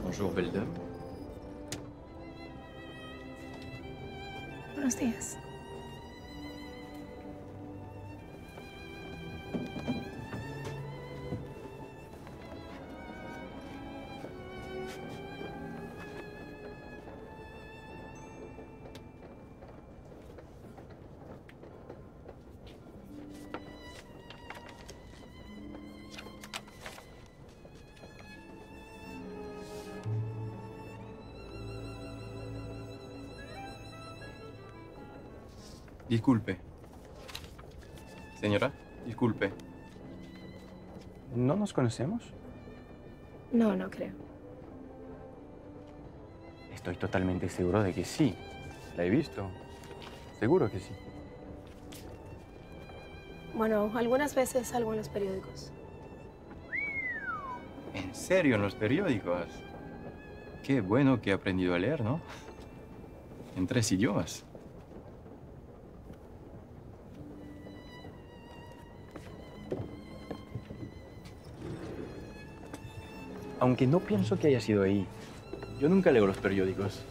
Bonjour, belle dame. Buenos. Disculpe. Señora, disculpe. ¿No nos conocemos? No, no creo. Estoy totalmente seguro de que sí. La he visto. Seguro que sí. Bueno, algunas veces salgo en los periódicos. ¿En serio en los periódicos? Qué bueno que he aprendido a leer, ¿no? En tres idiomas. Aunque no pienso que haya sido ahí. Yo nunca leo los periódicos.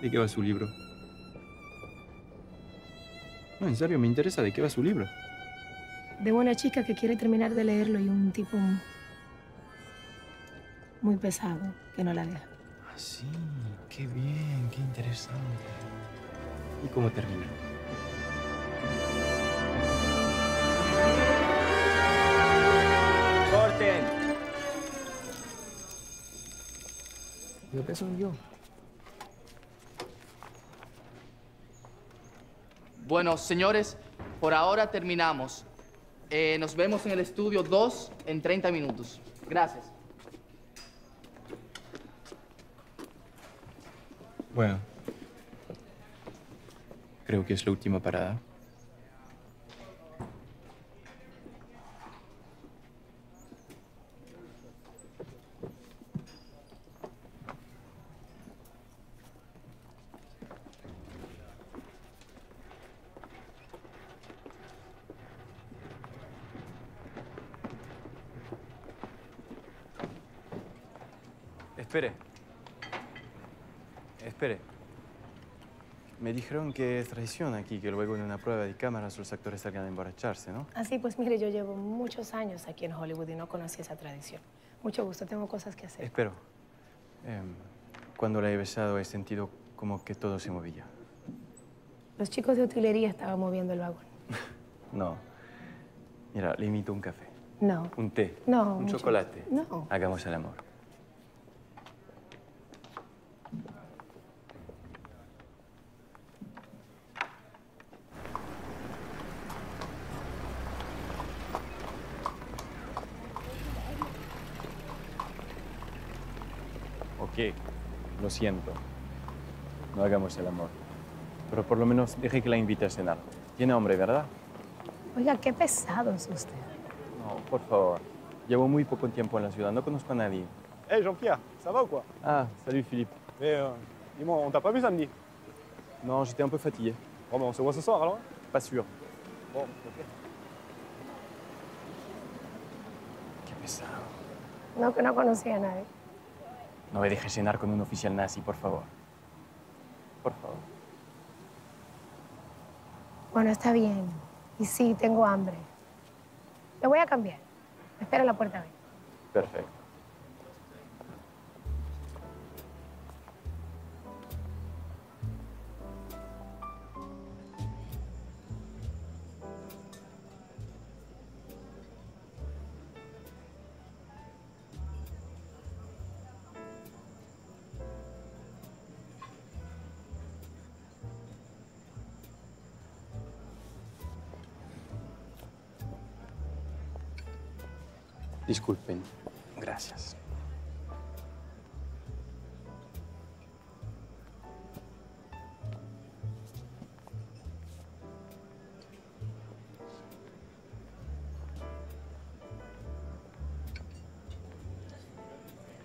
¿De qué va su libro? No, en serio, me interesa de qué va su libro. De una chica que quiere terminar de leerlo y un tipo muy pesado que no la deja. Ah, sí, qué bien, qué interesante. ¿Y cómo termina? ¿Yo qué soy yo? Bueno, señores, por ahora terminamos. Eh, nos vemos en el estudio 2 en 30 minutos. Gracias. Bueno. Creo que es la última parada. Espere. Espere. Que es tradición aquí que luego en una prueba de cámaras los actores salgan a emborracharse, ¿no? Así pues, mire, yo llevo muchos años aquí en Hollywood y no conocí esa tradición. Mucho gusto, tengo cosas que hacer. Espero. Em, cuando la he besado he sentido como que todo se movía. Los chicos de utilería estaban moviendo el vagón. No. Mira, le invito un café. No. Un té. No, Un chocolate. No. Hagamos el amor. Ok, lo siento. No hagamos el amor. Pero por lo menos deje que la invite a cenar. Tiene hambre, ¿verdad? Oiga, qué pesado es usted. No, por favor. Llevo muy poco tiempo en la ciudad, no conozco a nadie. Hey Jean-Pierre, ça va ou quoi Ah, salut Philippe. Mais euh, dis-moi, on t'a pas vu samedi Non, j'étais un peu fatigué. Bon, ben on se voit ce soir alors Pas sûr. Bon, ok. Qué pesado. No, que no conocía a nadie. No me dejes cenar con un oficial nazi, por favor. Por favor. Bueno, está bien. Y sí, tengo hambre. Le voy a cambiar. Me espera en la puerta. ven. Perfecto. Disculpen. Gracias.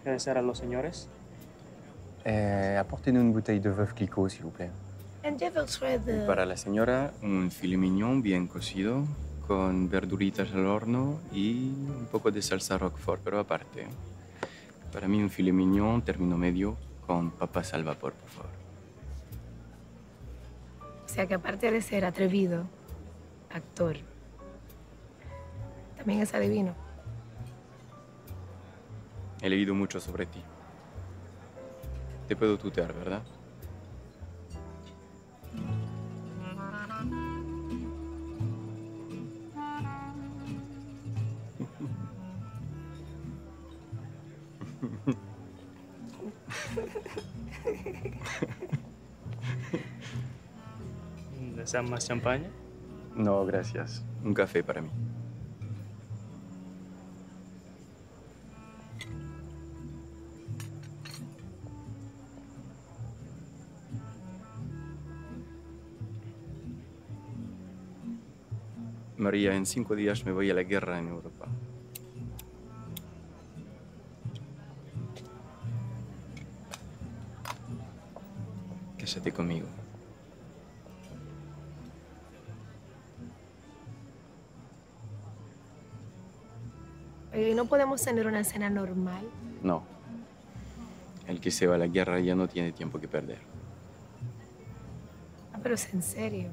¿Qué desearán los señores? Eh, une bouteille de Veuve Clicquot, s'il vous plaît. And Devil's Red. Y para la señora, un filet mignon bien cocido, con verduritas al horno y un poco de salsa roquefort, pero aparte. Para mí un filet mignon, término medio, con papas al vapor, por favor. O sea que aparte de ser atrevido, actor, también es adivino. He leído mucho sobre ti. Te puedo tutear, ¿verdad? ¿Desean más champaña? No, gracias. Un café para mí. María, en cinco días me voy a la guerra en Europa. Cásate conmigo. Podemos tener una cena normal? No. El que se va a la guerra ya no tiene tiempo que perder. Ah, pero es en serio.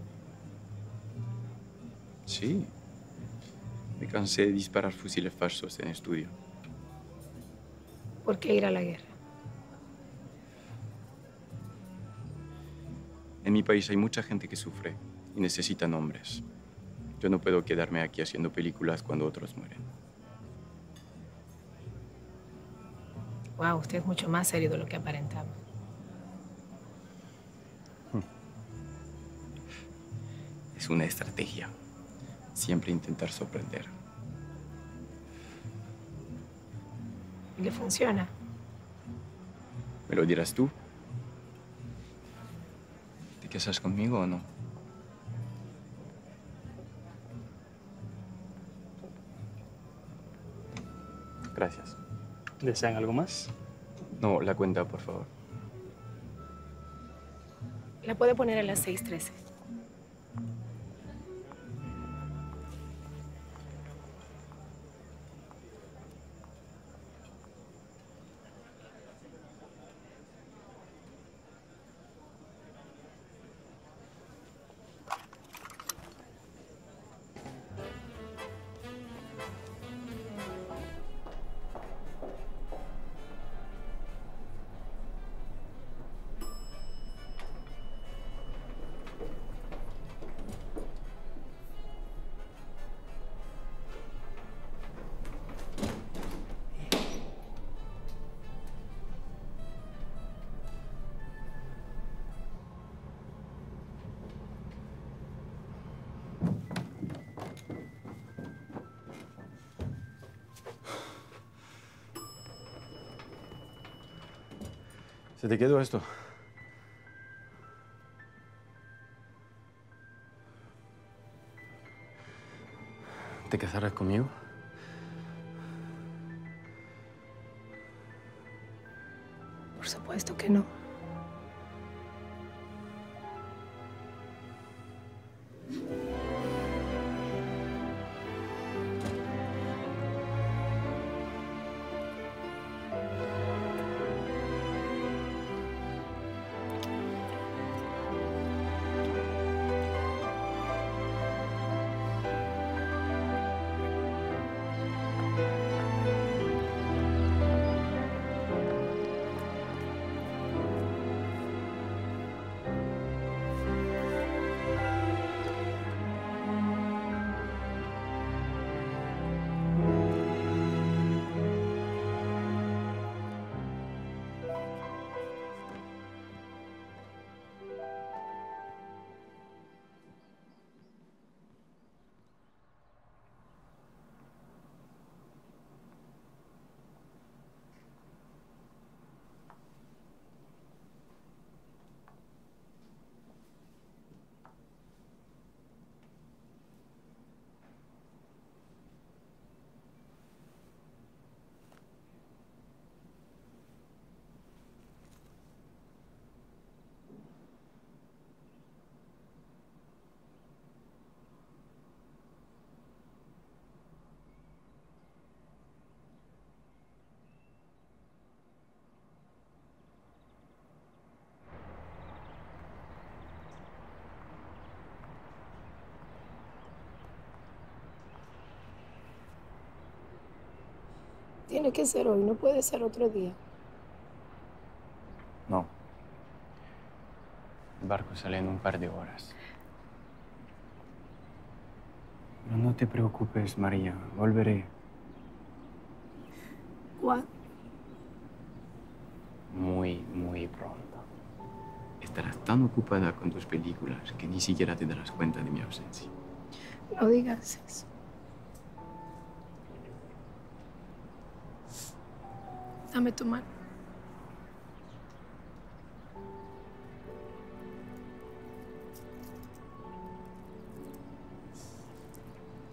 Sí. Me cansé de disparar fusiles falsos en estudio. ¿Por qué ir a la guerra? En mi país hay mucha gente que sufre y necesita nombres. Yo no puedo quedarme aquí haciendo películas cuando otros mueren. Wow, usted es mucho más serio de lo que aparentaba. Es una estrategia. siempre intentar sorprender. ¿Y le funciona? ¿Me lo dirás tú? ¿Te casas conmigo o no? ¿Desean algo más? No, la cuenta, por favor. La puede poner a las 6.13. ¿Se te quedó esto? ¿Te casarás conmigo? Por supuesto que no. Tiene que ser hoy, no puede ser otro día. No. El barco sale en un par de horas. Pero no te preocupes, María. Volveré ¿Cuándo? muy, muy pronto. Estarás tan ocupada con tus películas que ni siquiera te darás cuenta de mi ausencia. No digas eso. Dame tu mano.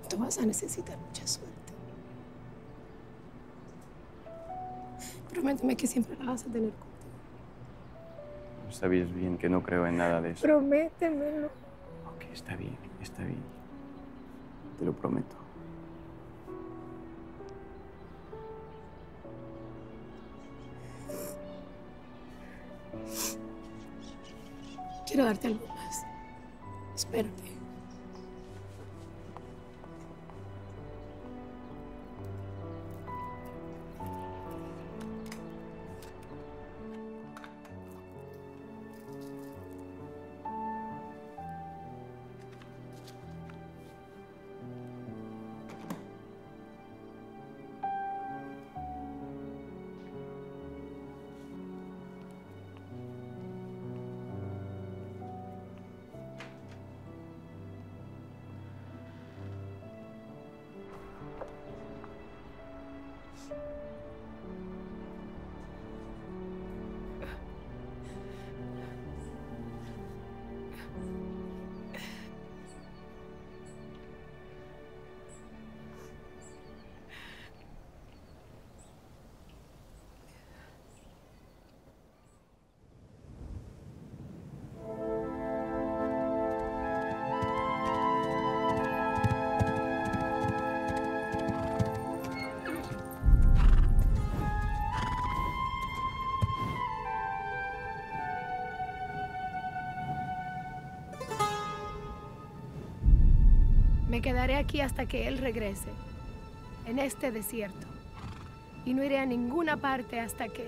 Tú vas a necesitar mucha suerte. Prométeme que siempre la vas a tener contigo. Sabías bien que no creo en nada de eso. Prométemelo. Ok, está bien, está bien. Te lo prometo. Quiero darte algo más. Espérate. Me quedaré aquí hasta que Él regrese, en este desierto. Y no iré a ninguna parte hasta que...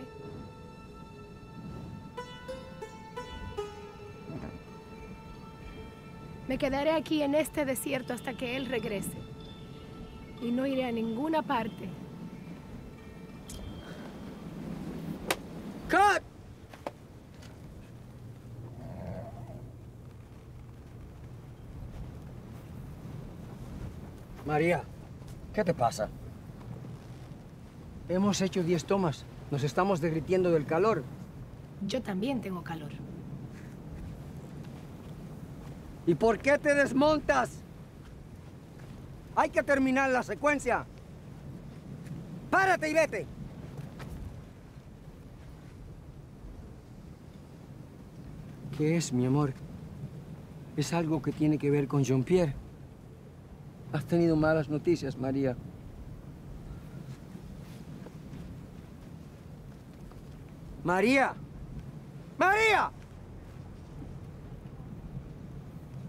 Me quedaré aquí en este desierto hasta que Él regrese. Y no iré a ninguna parte. María, ¿qué te pasa? Hemos hecho 10 tomas. Nos estamos derritiendo del calor. Yo también tengo calor. ¿Y por qué te desmontas? Hay que terminar la secuencia. Párate y vete. ¿Qué es, mi amor? ¿Es algo que tiene que ver con Jean-Pierre? Has tenido malas noticias, María. María. María.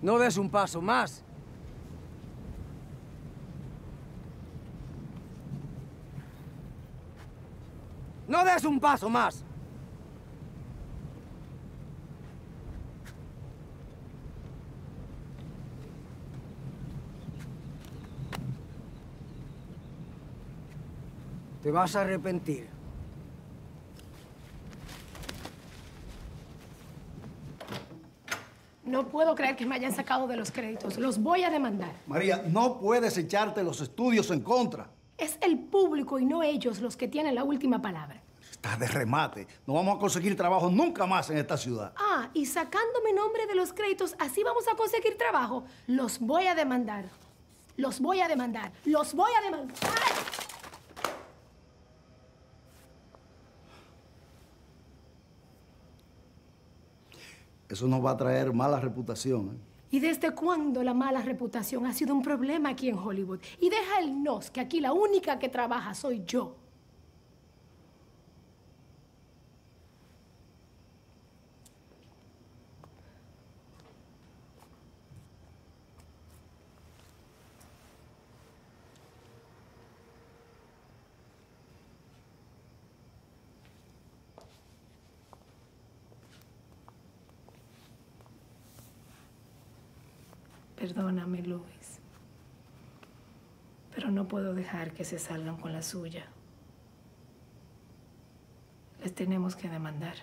No des un paso más. No des un paso más. Te vas a arrepentir. No puedo creer que me hayan sacado de los créditos. Los voy a demandar. María, no puedes echarte los estudios en contra. Es el público y no ellos los que tienen la última palabra. Estás de remate. No vamos a conseguir trabajo nunca más en esta ciudad. Ah, y sacándome nombre de los créditos, así vamos a conseguir trabajo. Los voy a demandar. Los voy a demandar. Los voy a demandar. Eso nos va a traer mala reputación. ¿eh? ¿Y desde cuándo la mala reputación ha sido un problema aquí en Hollywood? Y deja el nos, que aquí la única que trabaja soy yo. Perdóname, Luis. Pero no puedo dejar que se salgan con la suya. Les tenemos que demandar.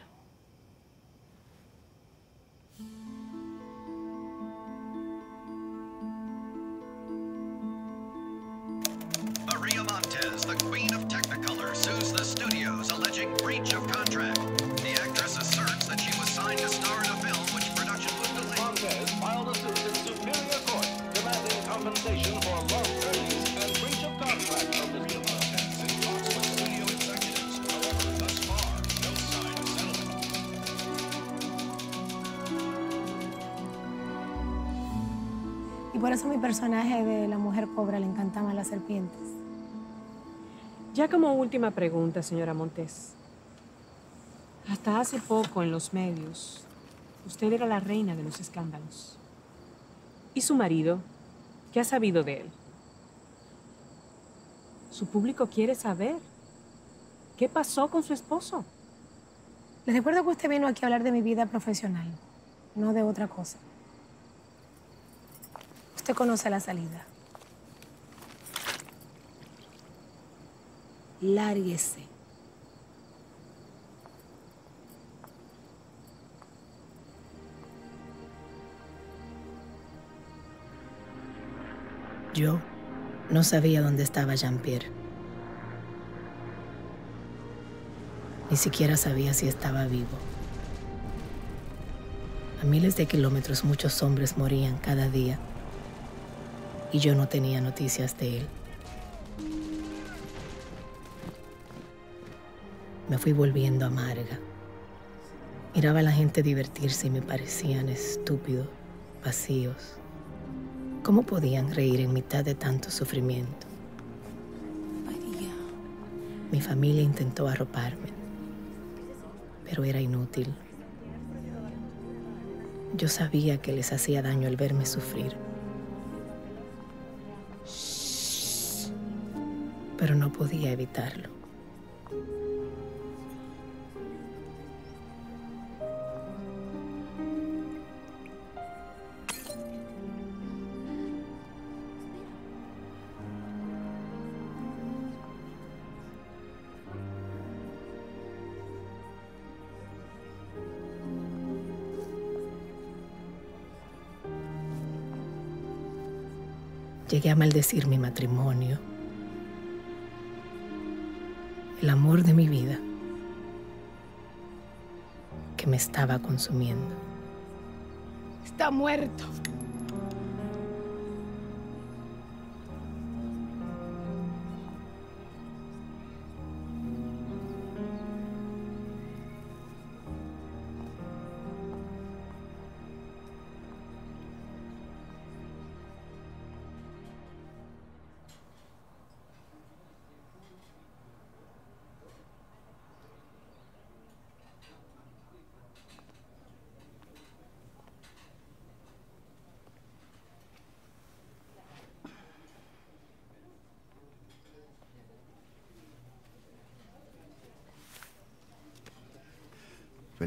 Maria Montez, the queen of Technicolor, sues the studios alleging breach of contract. Por eso mi personaje de la mujer cobra le encantaban las serpientes. Ya como última pregunta, señora Montes. Hasta hace poco en los medios, usted era la reina de los escándalos. ¿Y su marido? ¿Qué ha sabido de él? Su público quiere saber. ¿Qué pasó con su esposo? Les recuerdo que usted vino aquí a hablar de mi vida profesional, no de otra cosa. Usted conoce la salida. Lárguese. Yo no sabía dónde estaba Jean-Pierre. Ni siquiera sabía si estaba vivo. A miles de kilómetros muchos hombres morían cada día y yo no tenía noticias de él. Me fui volviendo amarga. Miraba a la gente divertirse y me parecían estúpidos, vacíos. ¿Cómo podían reír en mitad de tanto sufrimiento? Mi familia intentó arroparme, pero era inútil. Yo sabía que les hacía daño el verme sufrir. Pero no podía evitarlo. Llegué a maldecir mi matrimonio, el amor de mi vida, que me estaba consumiendo. Está muerto.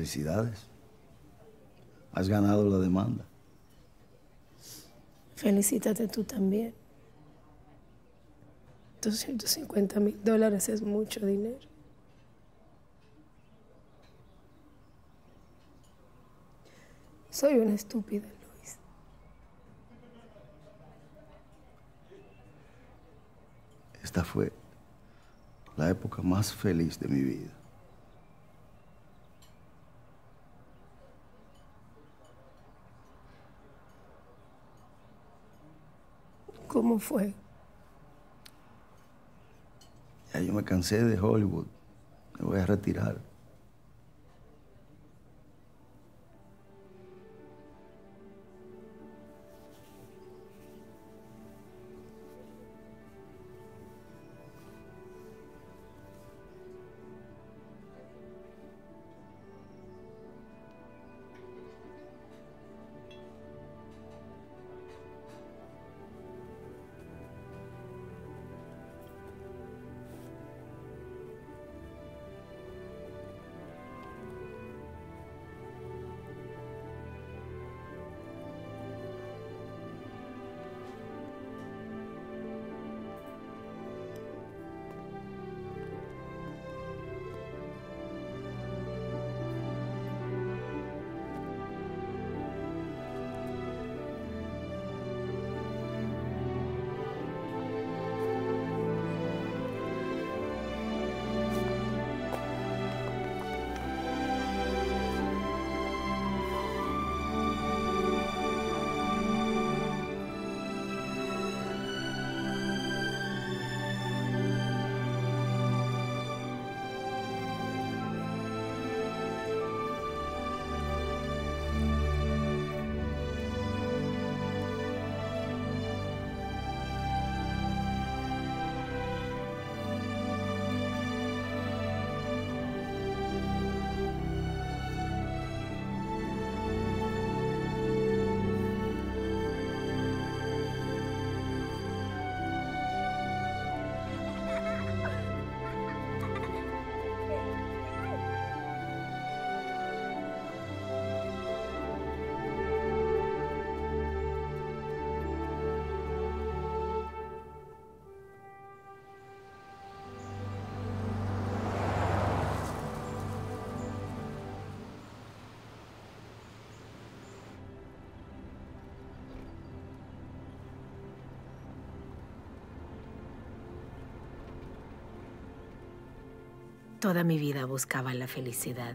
Felicidades. Has ganado la demanda. Felicítate tú también. 250 mil dólares es mucho dinero. Soy una estúpida, Luis. Esta fue la época más feliz de mi vida. ¿Cómo fue? Ya yo me cansé de Hollywood. Me voy a retirar. Toda mi vida buscaba la felicidad,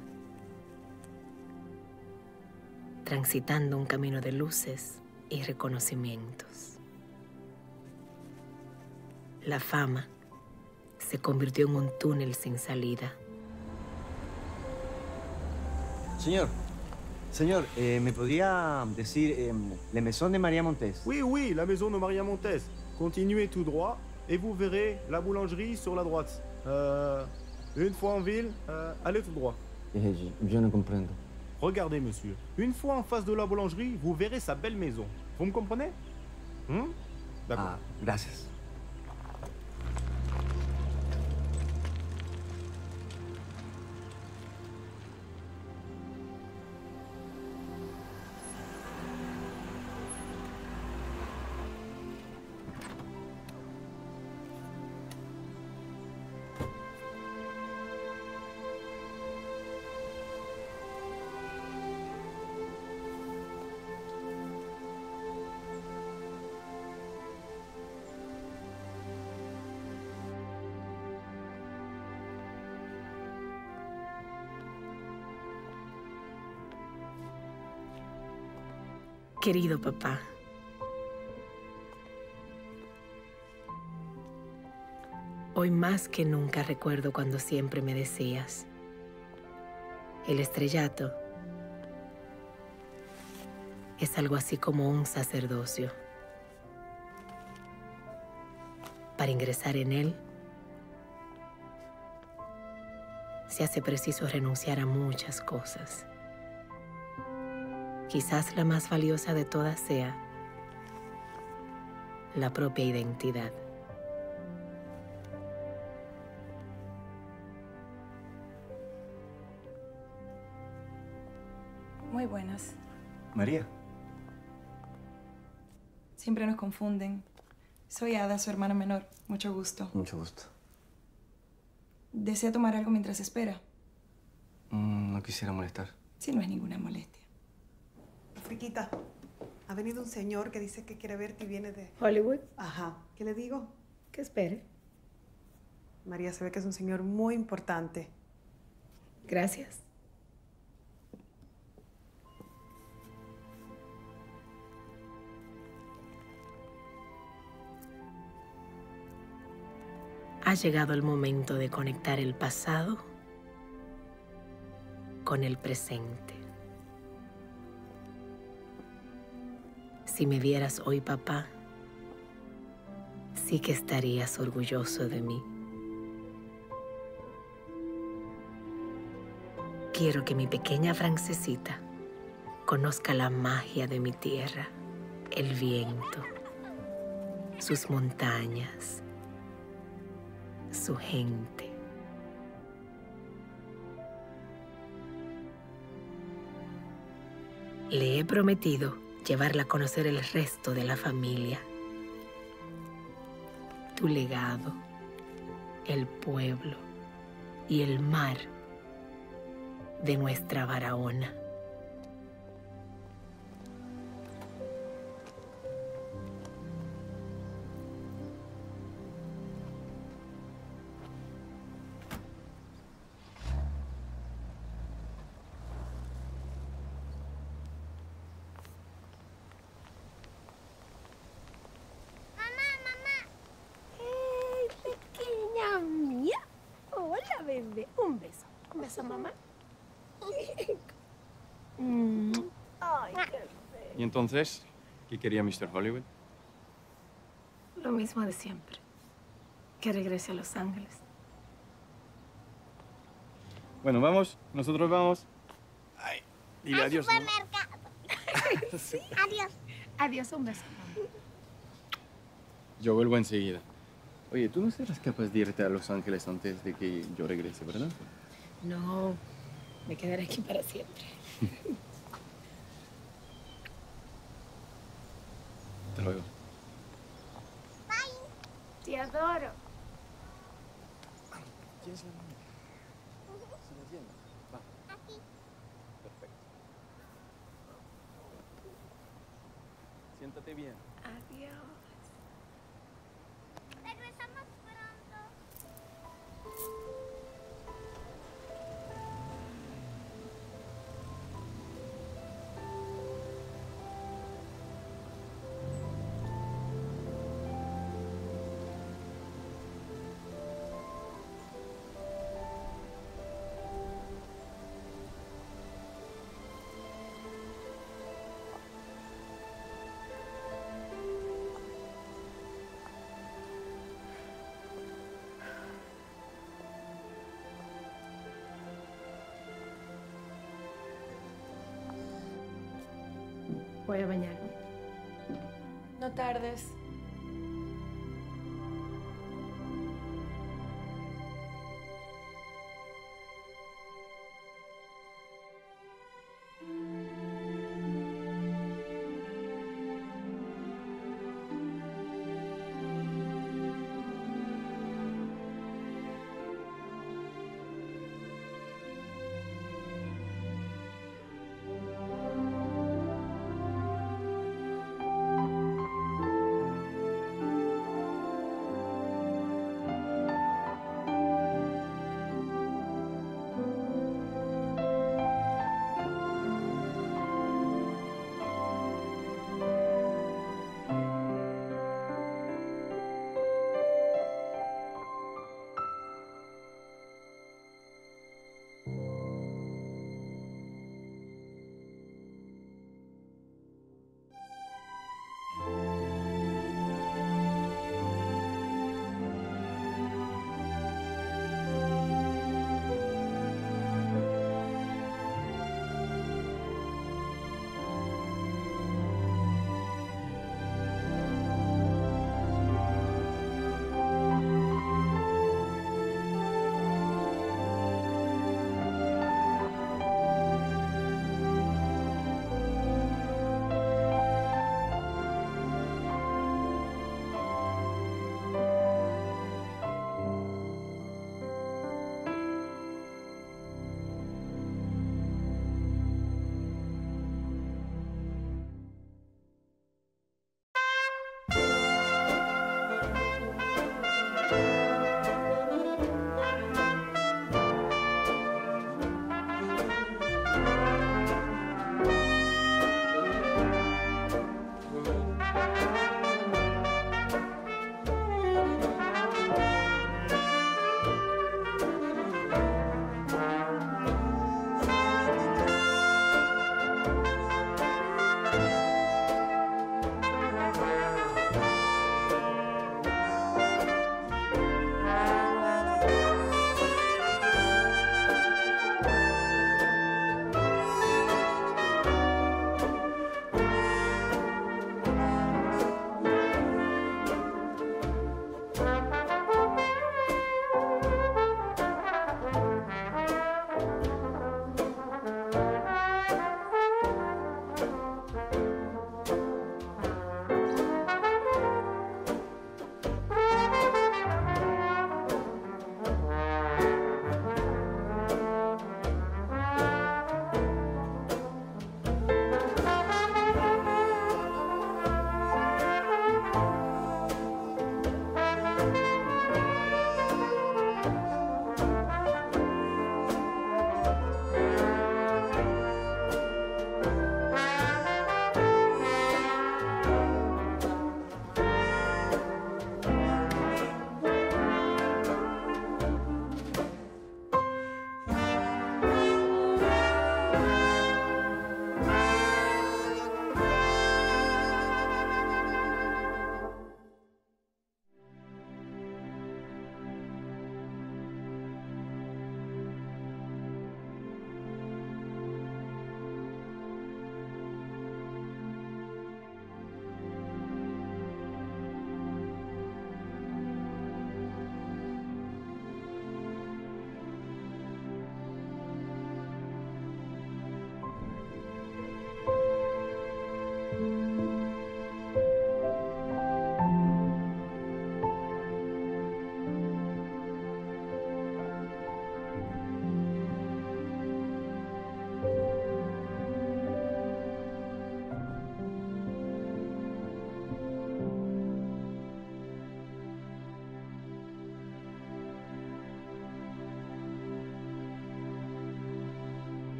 transitando un camino de luces y reconocimientos. La fama se convirtió en un túnel sin salida. Señor, señor, eh, ¿me podría decir eh, la maison de María Montes? Oui, oui, la maison de Maria Montes. Continuez tout droit et vous verrez la boulangerie sur la droite. Euh, une fois en ville, euh, allez tout droit. Eh, je, no comprendo. Regardez, monsieur. Une fois en face de la boulangerie, vous verrez sa belle maison. Vous me comprenez? Hmm? D'accord. Ah, gracias. Querido papá, hoy más que nunca recuerdo cuando siempre me decías, el estrellato es algo así como un sacerdocio. Para ingresar en él, se hace preciso renunciar a muchas cosas. Quizás la más valiosa de todas sea la propia identidad. Muy buenas. María. Siempre nos confunden. Soy Ada, su hermana menor. Mucho gusto. Mucho gusto. ¿Desea tomar algo mientras espera? Mm, no quisiera molestar. Si no es ninguna molestia. Friquita, ha venido un señor que dice que quiere verte y viene de... Hollywood. Ajá. ¿Qué le digo? Que espere. María se ve que es un señor muy importante. Gracias. Ha llegado el momento de conectar el pasado con el presente. Si me vieras hoy, papá, sí que estarías orgulloso de mí. Quiero que mi pequeña francesita conozca la magia de mi tierra, el viento, sus montañas, su gente. Le he prometido llevarla a conocer el resto de la familia. Tu legado, el pueblo y el mar de nuestra Barahona. Entonces? ¿Qué quería Mr. Hollywood? Lo mismo de siempre. Que regrese a Los Ángeles. Bueno, vamos. Nosotros vamos. Ay, dile adiós. ¿no? Sí, adiós. Adiós, un beso. Yo vuelvo enseguida. Oye, tú no serás capaz de irte a Los Ángeles antes de que yo regrese, ¿verdad? No, me quedaré aquí para siempre. Hasta luego. Te adoro. ¿Quién es la mamá? ¿Se la entiende? Va. Perfecto. Siéntate bien. Adiós. Voy a bañarme. No tardes.